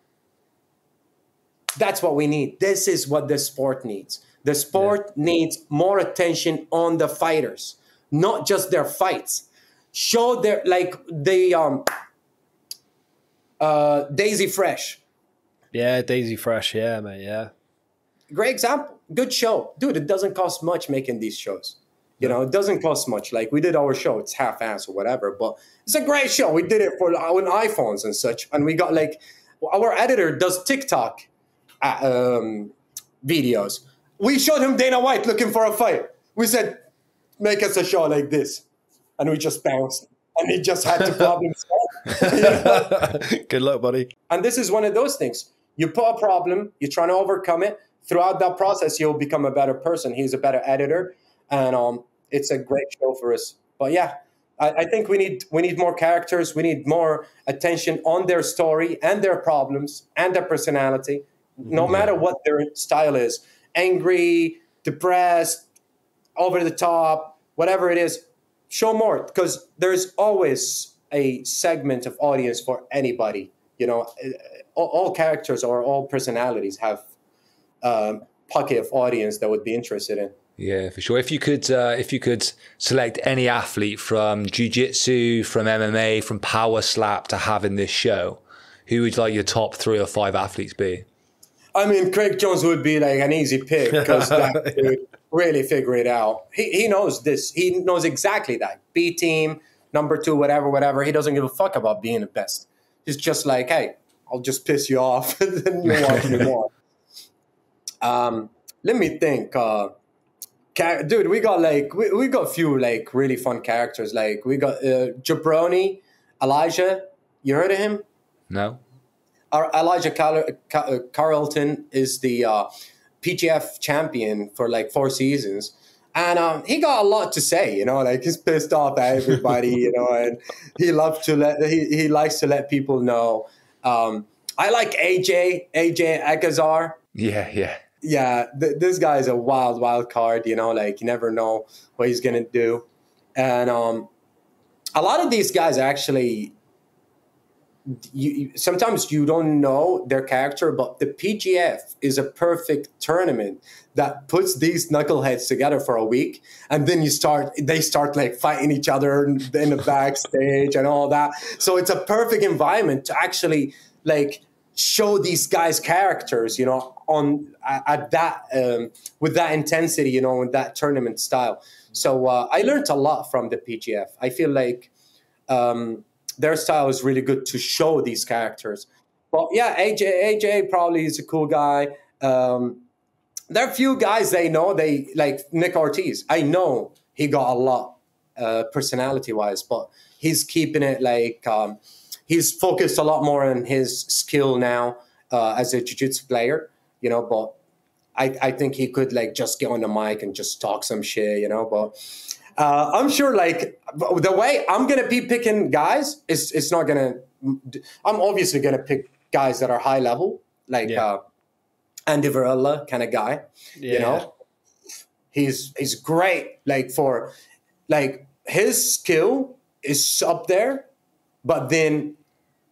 That's what we need. This is what the sport needs. The sport needs more attention on the fighters, not just their fights. Show their like the um uh Daisy Fresh. Yeah, Daisy Fresh. Yeah, man, Yeah. Great example. Good show. Dude, it doesn't cost much making these shows. You know, it doesn't cost much. Like we did our show, it's half ass or whatever, but it's a great show. We did it for our iPhones and such, and we got like our editor does TikTok uh, um, videos. We showed him Dana White looking for a fight. We said, "Make us a show like this," and we just bounced, and he just had to problem solve. Good luck, buddy. And this is one of those things. You put a problem, you're trying to overcome it. Throughout that process, you'll become a better person. He's a better editor, and um, it's a great show for us. But yeah, I, I think we need we need more characters. We need more attention on their story and their problems and their personality, no matter what their style is. Angry, depressed, over the top, whatever it is. Show more because there's always a segment of audience for anybody. You know, all, all characters or all personalities have um, pocket of audience that would be interested in. Yeah, for sure. If you could, uh, if you could select any athlete from jiu-jitsu, from MMA, from power slap to have in this show, who would like your top three or five athletes be? I mean, Craig Jones would be like an easy pick because that dude really figure it out. He, he knows this. He knows exactly that. B team, number two, whatever, whatever. He doesn't give a fuck about being the best. He's just like, hey, I'll just piss you off, and then you want me more. Um, let me think. Uh, ca- dude, we got like we, we got a few like really fun characters. Like we got uh, Jabroni, Elijah. You heard of him? No. Our Elijah Cal- Ca- uh, Carlton is the uh, PGF champion for like four seasons. And um, he got a lot to say, you know, like he's pissed off at everybody, you know, and he loves to let he, he likes to let people know. Um, I like AJ AJ Agazarm. Yeah, yeah. Yeah, th- this guy is a wild, wild card. You know, like you never know what he's gonna do. And um, a lot of these guys actually you, sometimes you don't know their character, but the PGF is a perfect tournament that puts these knuckleheads together for a week, and then you start they start like fighting each other in the backstage and all that. So it's a perfect environment to actually like show these guys characters, you know, on at at that um, with that intensity, you know, in that tournament style. So uh, I learned a lot from the PGF. I feel like um, their style is really good to show these characters. But yeah, AJ AJ probably is a cool guy. Um, there are a few guys they know they like Nick Ortiz. I know he got a lot uh, personality wise, but he's keeping it like um, he's focused a lot more on his skill now uh, as a jiu-jitsu player. You know, but I, I think he could like just get on the mic and just talk some shit. You know, but uh, I'm sure like the way I'm gonna be picking guys is it's not gonna. I'm obviously gonna pick guys that are high level, like Yeah. uh, Andy Varela kind of guy. You know, he's he's great. Like for like his skill is up there, but then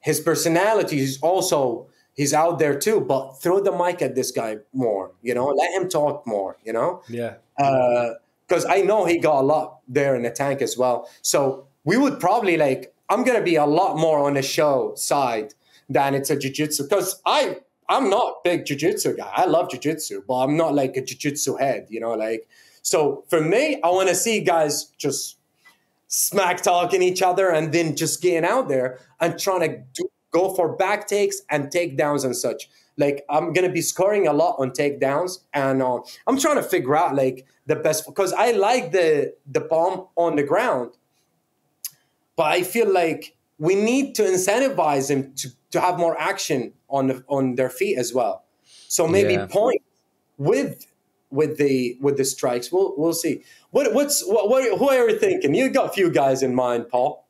his personality is also he's out there too. But throw the mic at this guy more. You know, let him talk more. You know Yeah. Uh, because I know he got a lot there in the tank as well. So we would probably like I'm gonna be a lot more on the show side than it's a jujitsu because I I'm not a big jujitsu guy. I love jujitsu, but I'm not like a jujitsu head, you know. Like so for me, I want to see guys just smack talking each other and then just getting out there and trying to do, go for back takes and takedowns and such. Like I'm gonna be scoring a lot on takedowns, and uh, I'm trying to figure out like the best because I like the the bomb on the ground, but I feel like we need to incentivize them to, to have more action on the, on their feet as well. So maybe Yeah. point with with the with the strikes. We'll we'll see. What what's what, what who are you thinking? You got a few guys in mind, Paul.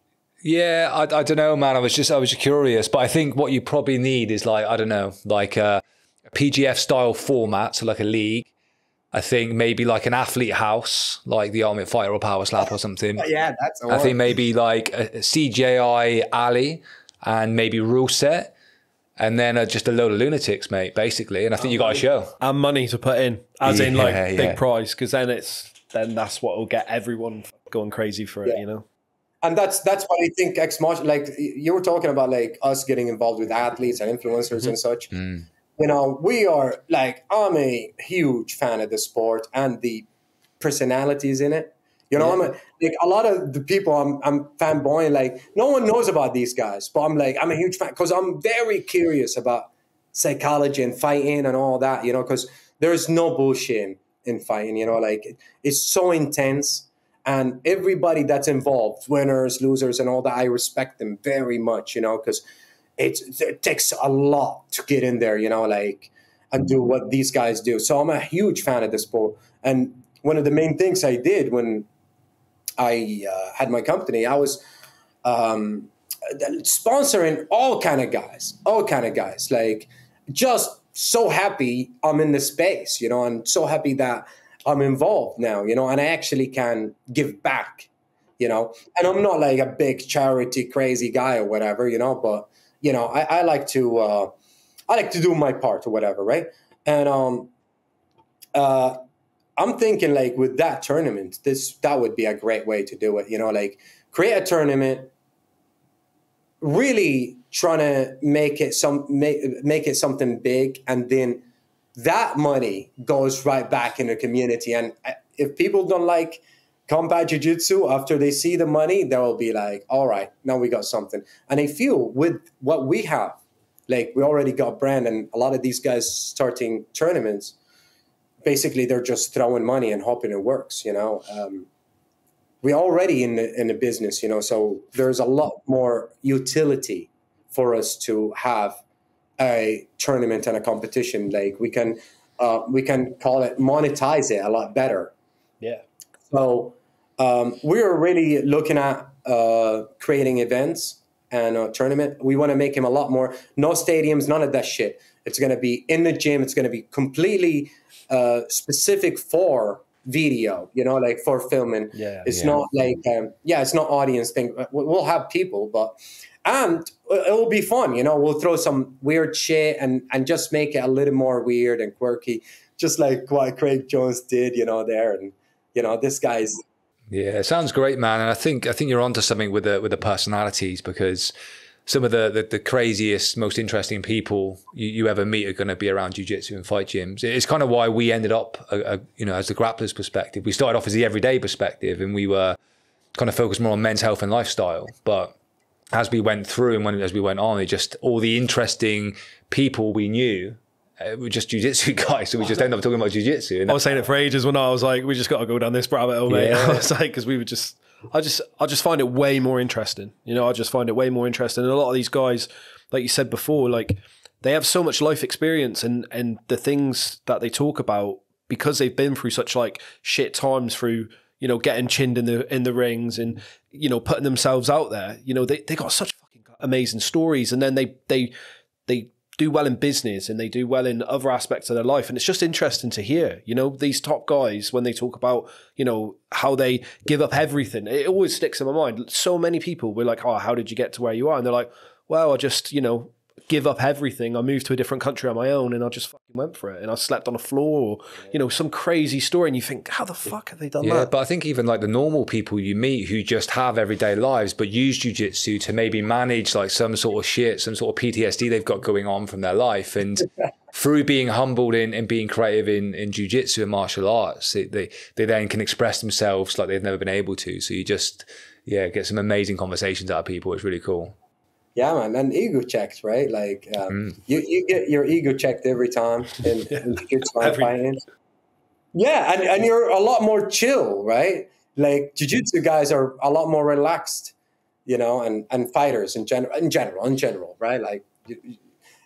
Yeah, I, I don't know, man. I was just I was curious, but I think what you probably need is like I don't know, like a, a PGF style format, so like a league. I think maybe like an athlete house, like the Ultimate Fighter or Power Slap or something. yeah, that's. I think maybe like a, a CJI alley and maybe rule set and then uh, just a load of lunatics, mate, basically. And I think you got a show and money to put in, as in like yeah. big prize, because then it's then that's what will get everyone going crazy for it. Yeah. You know. And that's that's what I think XMartial like you were talking about like us getting involved with athletes and influencers mm-hmm. and such. Mm. You know, we are like I'm a huge fan of the sport and the personalities in it. You know, I'm a, like a lot of the people I'm I'm fanboying. Like no one knows about these guys, but I'm like I'm a huge fan because I'm very curious about psychology and fighting and all that. You know, because there's no bullshit in, in fighting. You know, like it's so intense and everybody that's involved, winners, losers, and all that, I respect them very much, you know, because it takes a lot to get in there, you know, like and do what these guys do. So I'm a huge fan of the sport. And one of the main things I did when I uh, had my company, I was um, sponsoring all kind of guys, all kind of guys, like just so happy I'm in the space, you know, and so happy that I'm involved now, you know, and I actually can give back, you know. And I'm not like a big charity crazy guy or whatever, you know, but you know, I, I like to uh, I like to do my part or whatever, right? And um, uh, I'm thinking like with that tournament, this that would be a great way to do it, you know, like create a tournament, really trying to make it some make, make it something big, and then that money goes right back in the community. And uh, if people don't like combat jiu-jitsu after they see the money they'll be like all right now we got something. And i feel with what we have like we already got brand and a lot of these guys starting tournaments basically they're just throwing money and hoping it works you know? Um, we're already in the, in the business you know? So there's a lot more utility for us to have a tournament and a competition like we can uh, we can call it monetize it a lot better Yeah. so um, we're really looking at uh, creating events and a tournament. We want to make him a lot more no stadiums, none of that shit. It's going to be in the gym. It's going to be completely uh, specific for video. You know, like for filming. Yeah, it's yeah. not like um, yeah, it's not audience thing. We'll have people, but and it will be fun. You know, we'll throw some weird shit and and just make it a little more weird and quirky, just like what Craig Jones did. You know, there and you know this guy's Yeah, sounds great, man. And I think I think you're onto something with the with the personalities because some of the the, the craziest, most interesting people you, you ever meet are going to be around jiu-jitsu and fight gyms. It's kind of why we ended up, uh, uh, you know, as the grapplers perspective. We started off as the everyday perspective, and we were kind of focused more on men's health and lifestyle. But as we went through and when as we went on, it just all the interesting people we knew. Uh, were just jujitsu guys, so we just ended up talking about jujitsu. And I was saying it for ages when I was like, we just got to go down this rabbit hole, mate. Yeah. I was like, because we were just, I just, I just find it way more interesting. You know, I just find it way more interesting. And a lot of these guys, like you said before, like they have so much life experience and and the things that they talk about because they've been through such like shit times through you know getting chinned in the in the rings and you know putting themselves out there. You know, they they got such fucking amazing stories, and then they they they do well in business and they do well in other aspects of their life and it's just interesting to hear you know these top guys when they talk about you know how they give up everything it always sticks in my mind so many people were like oh how did you get to where you are and they're like well i just you know give up everything i moved to a different country on my own and i just fucking went for it and i slept on a floor or you know some crazy story and you think how the fuck have they done Yeah, that but I think even like the normal people you meet who just have everyday lives but use jujitsu to maybe manage like some sort of shit, some sort of PTSD they've got going on from their life. And through being humbled in and being creative in, in jujitsu and martial arts, they, they, they then can express themselves like they've never been able to. So you just, yeah, get some amazing conversations out of people. It's really cool. Yeah, man, and ego checks, right? Like um, you, you get your ego checked every time in, in jiu-jitsu Every- fighting. Yeah, and, and you're a lot more chill, right? Like jiu-jitsu guys are a lot more relaxed, you know, and, and fighters in general, in general, in general, right? Like,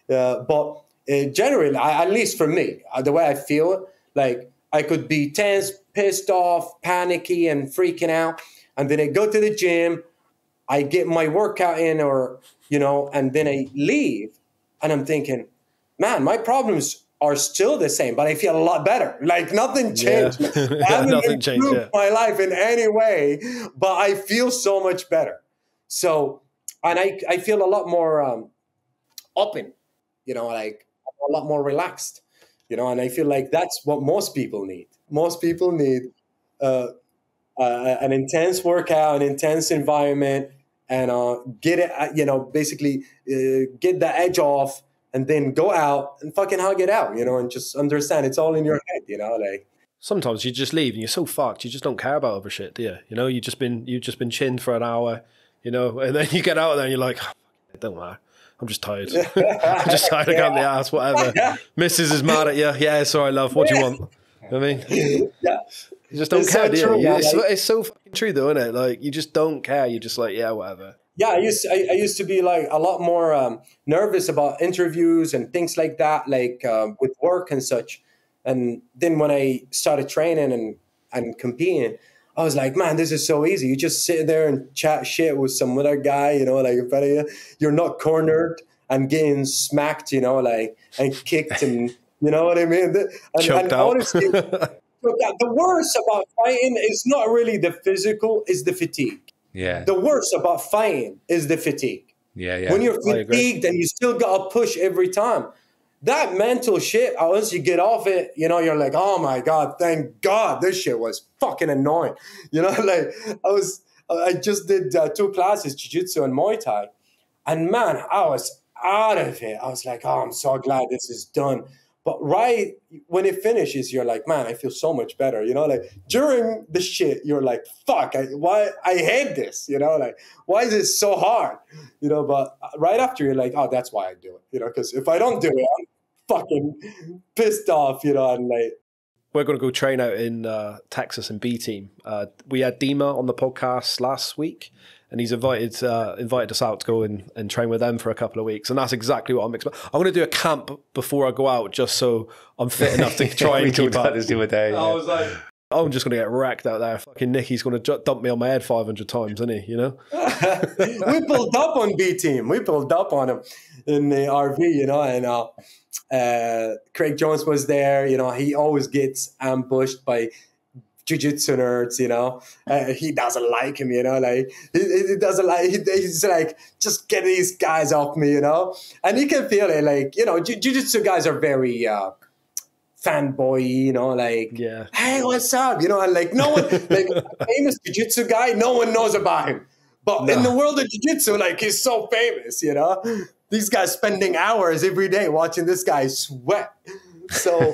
uh, but uh, generally, I, at least for me, uh, the way I feel, like I could be tense, pissed off, panicky, and freaking out. And then I go to the gym, I get my workout in, or, you know, and then I leave. And I'm thinking, man, my problems are still the same, but I feel a lot better. Like nothing changed. Yeah. I haven't Nothing changed, yeah. my life in any way, but I feel so much better. So, and I, I feel a lot more um, open, you know, like a lot more relaxed, you know, and I feel like that's what most people need. Most people need uh, uh, an intense workout, an intense environment, and uh, get it, uh, you know, basically uh, get the edge off and then go out and fucking hug it out, you know, and just understand it's all in your head, you know, like. Sometimes you just leave and you're so fucked. You just don't care about other shit, do you? You know, you just been you've just been chinned for an hour, you know, and then you get out there and you're like, "Oh, it don't matter. I'm just tired. I'm just tired. I got the ass. Whatever. Mrs. is mad at you. Yeah, sorry, love. What do you want? I mean, Yeah. You just don't It's care, so do you? You- It's, Like- it's so fucking true, though, isn't it? Like you just don't care. You're just like, yeah, whatever. Yeah, I used I, I used to be like a lot more um, nervous about interviews and things like that, like um, with work and such. And then when I started training and and competing, I was like, man, this is so easy. You just sit there and chat shit with some other guy, you know, like in front of you. You're not cornered and getting smacked, you know, like and kicked and you know what I mean. And, Choked and out. honestly, the worst about fighting is not really the physical; is the fatigue Yeah. the worst about fighting is the fatigue. Yeah. Yeah. When you're fatigued and you still got to push every time, that mental shit, uh, once you get off it, you know, you're like, oh my God, thank God this shit was fucking annoying. You know, like I was, I just did uh, two classes, Jiu Jitsu and Muay Thai. And man, I was out of it. I was like, oh, I'm so glad this is done. But right when it finishes, you're like, man, I feel so much better. You know, like during the shit, you're like, fuck, I, why I hate this. You know, like why is it so hard? You know, but right after you're like, oh, that's why I do it. You know, because if I don't do it, I'm fucking pissed off. You know, and like, We're going to go train out in uh, Texas and B team. Uh, we had Dima on the podcast last week, and he's invited uh, invited us out to go and, and train with them for a couple of weeks. And that's exactly what I'm expecting. I'm going to do a camp before I go out, just so I'm fit enough to try and talked keep about up. this the other day. yeah. was like, I'm just going to get wrecked out there. Fucking Nicky's going to dump me on my head 500 times, isn't he? You know. we pulled up on B team. We pulled up on him in the RV, you know, and uh, uh, Craig Jones was there. You know, he always gets ambushed by jiu-jitsu nerds. You know, uh, he doesn't like him. You know, like he, he doesn't like. He, he's like, just get these guys off me. You know, and you can feel it. Like you know, jiu-jitsu guys are very. Uh, fanboy you know like Yeah. hey what's up you know and like no one like famous jiu-jitsu guy no one knows about him but in the world of jiu-jitsu like he's so famous you know these guys spending hours every day watching this guy sweat so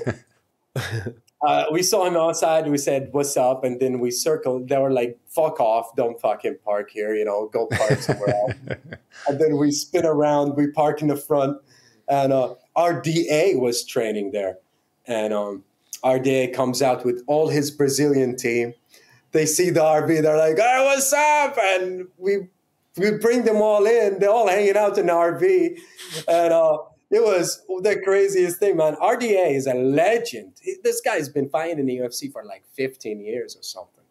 uh, we saw him outside we said what's up and then we circled they were like fuck off don't fucking park here you know go park somewhere else and then we spin around we park in the front and uh, RDA was training there and um, RDA comes out with all his Brazilian team. They see the RV, they're like, "Hey, what's up?" And we we bring them all in. They're all hanging out in the RV, and uh, it was the craziest thing, man. RDA is a legend. This guy's been fighting in the UFC for like 15 years or something.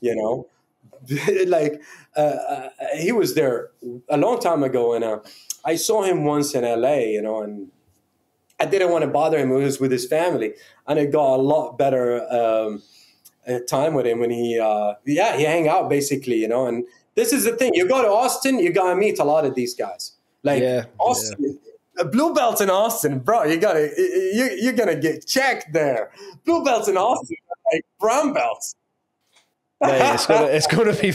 You know, like uh, uh, he was there a long time ago, and uh, I saw him once in LA. You know, and I didn't want to bother him. He was with his family, and I got a lot better um, uh, time with him when he, uh, yeah, he hang out basically, you know. And this is the thing: you go to Austin, you gotta meet a lot of these guys. Like Yeah, Austin, a blue belt in Austin, bro. You gotta, you, you're gonna get checked there. Blue belts in Austin, like brown belts. Mate, it's gonna it's gonna be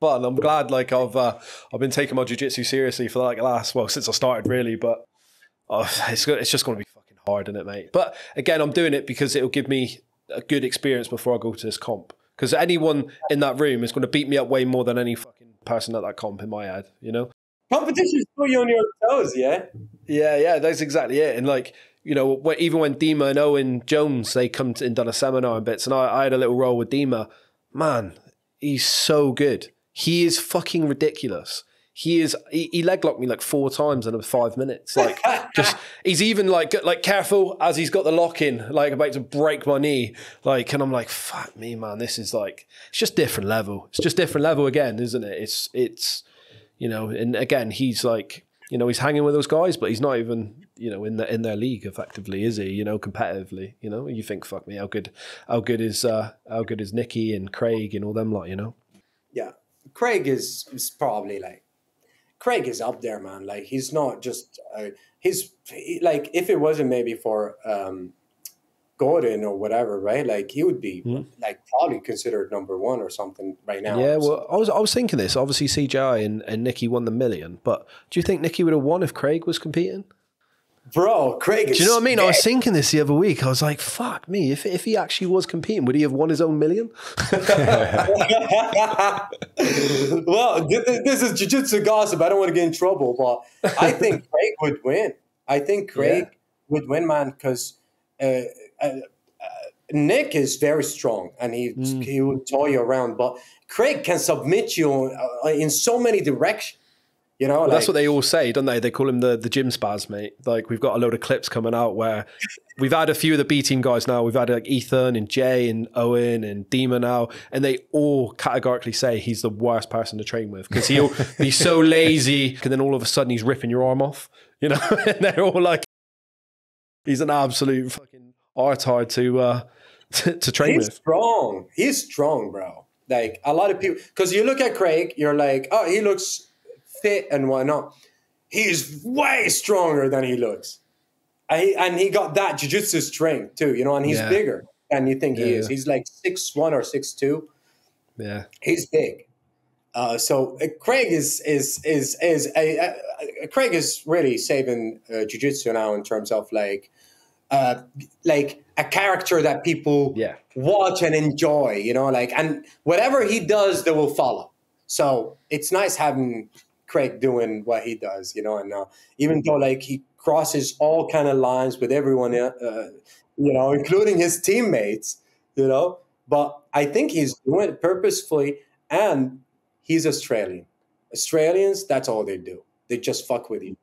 fun. I'm glad like I've uh, I've been taking my jiu-jitsu seriously for like the last well since I started really, but oh, it's it's just gonna be fucking hard, isn't it, mate? But again, I'm doing it because it'll give me a good experience before I go to this comp. Because anyone in that room is going to beat me up way more than any fucking person at that comp in my head, you know? Competitions put you on your toes, yeah. Yeah, yeah, that's exactly it. And like, you know, even when Dima and Owen Jones they come to, and done a seminar and bits, and I, I had a little role with Dima. Man, he's so good. He is fucking ridiculous. he is he, he leg locked me like four times in five minutes. Like just he's even like like careful as he's got the lock in, like about to break my knee. Like and I'm like, fuck me, man, this is like it's just different level. It's just different level again, isn't it? It's it's you know, and again, he's like you know, he's hanging with those guys, but he's not even, you know, in the in their league effectively, is he? You know, competitively. You know, you think, fuck me, how good, how good is, uh, how good is Nicky and Craig and all them lot? You know. Yeah, Craig is, is probably like Craig is up there, man. Like he's not just uh, he's he, like if it wasn't maybe for um, Gordon or whatever, right? Like he would be mm. like probably considered number one or something right now. Yeah, well, I was I was thinking this. Obviously, CJI and, and Nicky won the million, but do you think Nicky would have won if Craig was competing? Bro, Craig Do you know what I mean? I was thinking this the other week. I was like, fuck me. If, if he actually was competing, would he have won his own million? well, this is jujitsu gossip. I don't want to get in trouble, but I think Craig would win. I think Craig yeah. would win, man, because uh, uh, uh, Nick is very strong and he, mm. he will toy you around, but Craig can submit you uh, in so many directions. You know, well, like, that's what they all say, don't they? They call him the the gym spaz, mate. Like we've got a load of clips coming out where we've had a few of the B team guys now. We've had like Ethan and Jay and Owen and Dima now, and they all categorically say he's the worst person to train with because he'll be so lazy, and then all of a sudden he's ripping your arm off. You know, and they're all like, he's an absolute fucking retard to uh to, to train with. he's with. Strong, he's strong, bro. Like a lot of people, because you look at Craig, you're like, oh, he looks fit and whatnot, he's way stronger than he looks. and he got that jiu-jitsu strength too, you know, and he's yeah. bigger than you think yeah, he is. Yeah. He's like six one or six two. Yeah, he's big. Uh, so uh, Craig is is is is a, uh, Craig is really saving uh, jiu-jitsu now in terms of like uh, like a character that people yeah. watch and enjoy, you know, like and whatever he does, they will follow. So it's nice having Craig doing what he does, you know, and uh, even though like he crosses all kind of lines with everyone, uh, uh, you know, including his teammates, you know, but I think he's doing it purposefully, and he's Australian. Australians, that's all they do. They just fuck with you,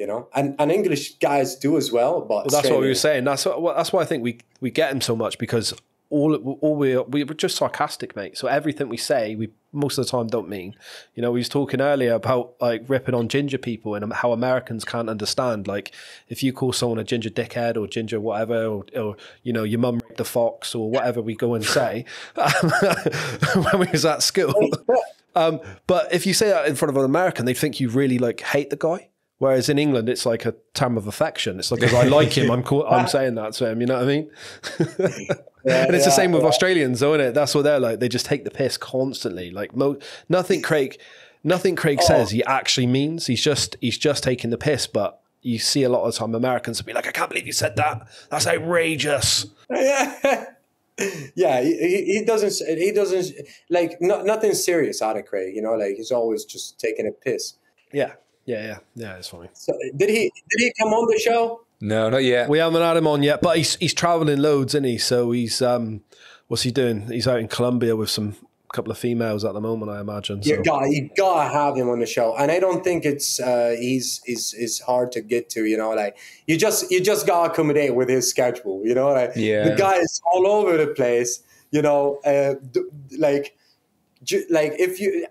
you know, and and English guys do as well. But well, that's what we were saying. That's what, that's why I think we we get him so much because all all we we were just sarcastic, mate. So everything we say, we most of the time don't mean. You know, we was talking earlier about like ripping on ginger people and how Americans can't understand. Like, if you call someone a ginger dickhead or ginger whatever, or, or you know, your mum raped the fox or whatever we go and say when we was at school. Um, but if you say that in front of an American, they think you really like hate the guy. Whereas in England, it's like a term of affection. It's like, if I like him, I'm cool, I'm saying that to him. You know what I mean? yeah, and it's yeah, the same with yeah. Australians, though, isn't it? That's what they're like. They just take the piss constantly. Like mo- nothing Craig, nothing Craig oh. says he actually means. He's just he's just taking the piss. But you see a lot of time Americans will be like, I can't believe you said that. That's outrageous. Yeah. yeah, he, he doesn't. He doesn't like no, nothing serious out of Craig. You know, like he's always just taking a piss. Yeah, yeah, yeah, yeah. It's funny. So did he? Did he come on the show? No, not yet. We haven't had him on yet, but he's he's traveling loads, isn't he? So he's um, what's he doing? He's out in Colombia with some couple of females at the moment, I imagine. So. You got you gotta have him on the show, and I don't think it's uh, he's is is hard to get to. You know, like you just you just gotta accommodate with his schedule. You know, like yeah. the guy is all over the place. You know, uh, like like if you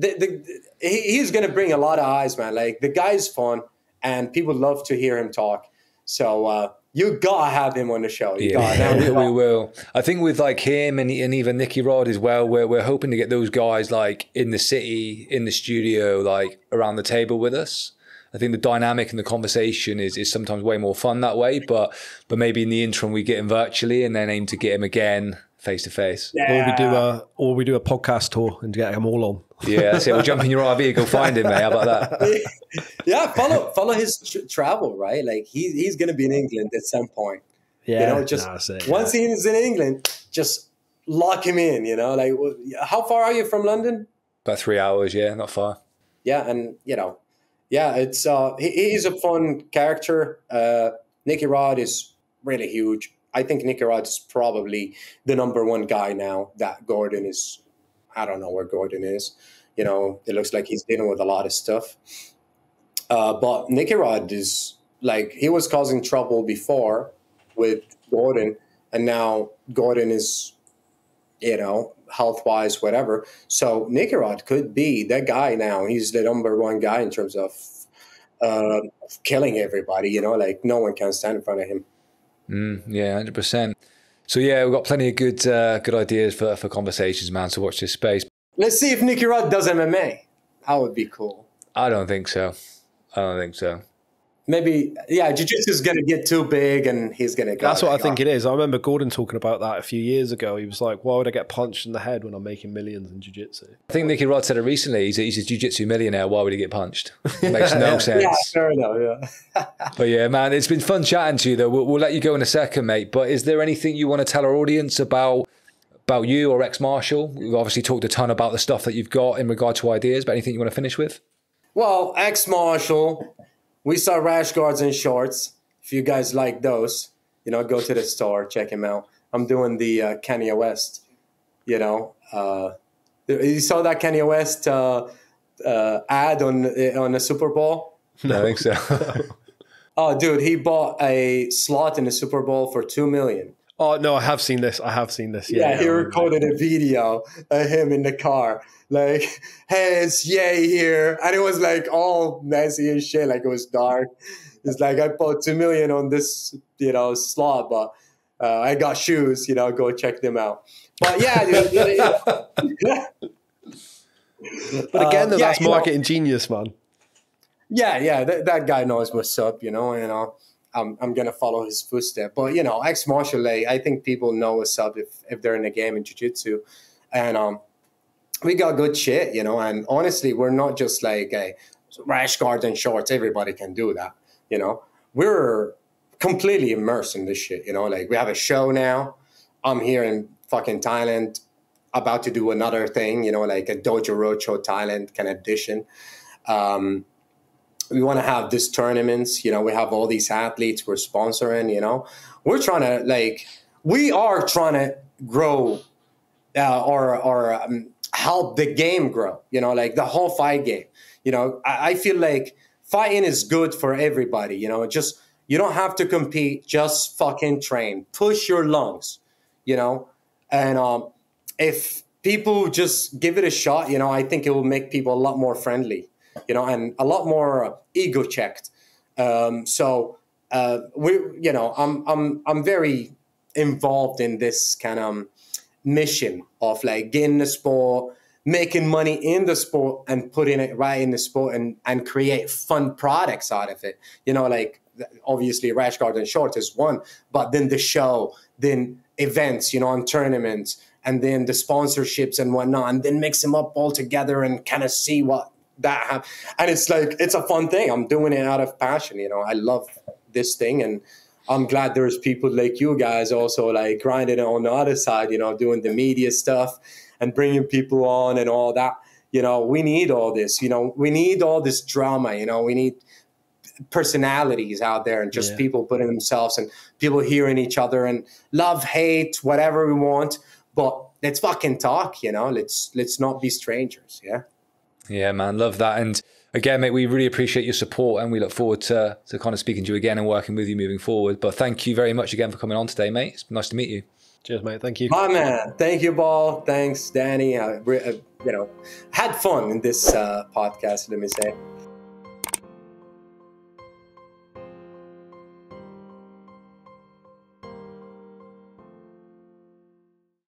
the, the, he, he's going to bring a lot of eyes, man. Like the guy's fun, and people love to hear him talk. So uh, you gotta have him on the show. You yeah, we, we, will. I think with like him and, and even Nicky Rod as well, we're we're hoping to get those guys like in the city, in the studio, like around the table with us. I think the dynamic and the conversation is, is sometimes way more fun that way. But but maybe in the interim we get him virtually and then aim to get him again face to face. Or we do a or we do a podcast tour and get them all on. Yeah, that's it. We'll jump in your RV and go find him, mate. How about that? yeah, follow follow his tr- travel, right? Like he, he's going to be in England at some point. Yeah, you know, just no, it, once yeah. he's in England, just lock him in. You know, like how far are you from London? About three hours. Yeah, not far. Yeah, and you know, yeah, it's uh, he, he's a fun character. Uh, Nicky Rod is really huge. I think Nicky is probably the number one guy now that Gordon is. I don't know where Gordon is You know, it looks like he's dealing with a lot of stuff. Uh, but Nicky is like he was causing trouble before with Gordon, and now Gordon is, you know, health wise, whatever. So Nicky could be that guy now. He's the number one guy in terms of uh, killing everybody. You know, like no one can stand in front of him. Mm, yeah, hundred percent. So yeah, we've got plenty of good uh, good ideas for, for conversations, man. To watch this space. Let's see if Nicky Rod does MMA. That would be cool. I don't think so. I don't think so maybe yeah, jiu-jitsu is going to get too big and he's going to go. That's what I think it is. I remember Gordon talking about that a few years ago. He was like, "Why would I get punched in the head when I'm making millions in jiu-jitsu?" I think Nicky Rod said it recently. He's a, he's a jiu-jitsu millionaire. Why would he get punched? It makes no sense. yeah, fair enough. Yeah. but yeah, man, it's been fun chatting to you. Though we'll, we'll let you go in a second, mate. But is there anything you want to tell our audience about? About you or XMartial, we've obviously talked a ton about the stuff that you've got in regard to ideas. But anything you want to finish with? Well, XMartial, we saw rash guards and shorts. If you guys like those, you know, go to the store, check him out. I'm doing the uh, Kanye West, you know. Uh, you saw that Kanye West uh, uh, ad on on the Super Bowl? No, I think so. oh, dude, he bought a slot in the Super Bowl for two million. Oh no, I have seen this. I have seen this. Yeah, yeah he recorded a video of him in the car, like, "Hey, it's Yay here," and it was like all messy and shit. Like it was dark. It's like I put two million on this, you know, slot, but uh, I got shoes. You know, go check them out. But yeah, dude, yeah. but again, uh, yeah, that's marketing know, genius, man. Yeah, yeah, that, that guy knows what's up. You know, you know. I'm, I'm gonna follow his footsteps. But you know, XMartial I think people know what's up if if they're in the game in jiu-jitsu. And um we got good shit, you know, and honestly, we're not just like a rash guard and shorts, everybody can do that, you know. We're completely immersed in this shit, you know, like we have a show now. I'm here in fucking Thailand about to do another thing, you know, like a Dojo Roadshow Thailand kind of edition. Um, we want to have these tournaments. You know, we have all these athletes we're sponsoring. You know, we're trying to like we are trying to grow uh, or or um, help the game grow. You know, like the whole fight game. You know, I, I feel like fighting is good for everybody. You know, just you don't have to compete. Just fucking train. Push your lungs. You know, and um, if people just give it a shot, you know, I think it will make people a lot more friendly you know, and a lot more ego checked. Um, so uh, we, you know, I'm I'm I'm very involved in this kind of mission of like getting the sport, making money in the sport, and putting it right in the sport, and and create fun products out of it. You know, like obviously Rash Guard and Short is one, but then the show, then events, you know, and tournaments, and then the sponsorships and whatnot, and then mix them up all together and kind of see what that ha- and it's like it's a fun thing. I'm doing it out of passion you know? I love this thing and i'm glad there's people like you guys also like grinding on the other side you know doing the media stuff and bringing people on and all that. You know we need all this you know? We need all this drama you know? We need personalities out there and just yeah. people putting themselves and people hearing each other and love hate whatever we want but let's fucking talk you know? Let's let's not be strangers yeah yeah, man, love that. And again, mate, we really appreciate your support and we look forward to, to kind of speaking to you again and working with you moving forward. But thank you very much again for coming on today, mate. It's nice to meet you. Cheers, mate. Thank you. My man. Thank you, Paul. Thanks, Danny. I, you know, had fun in this uh, podcast, let me say.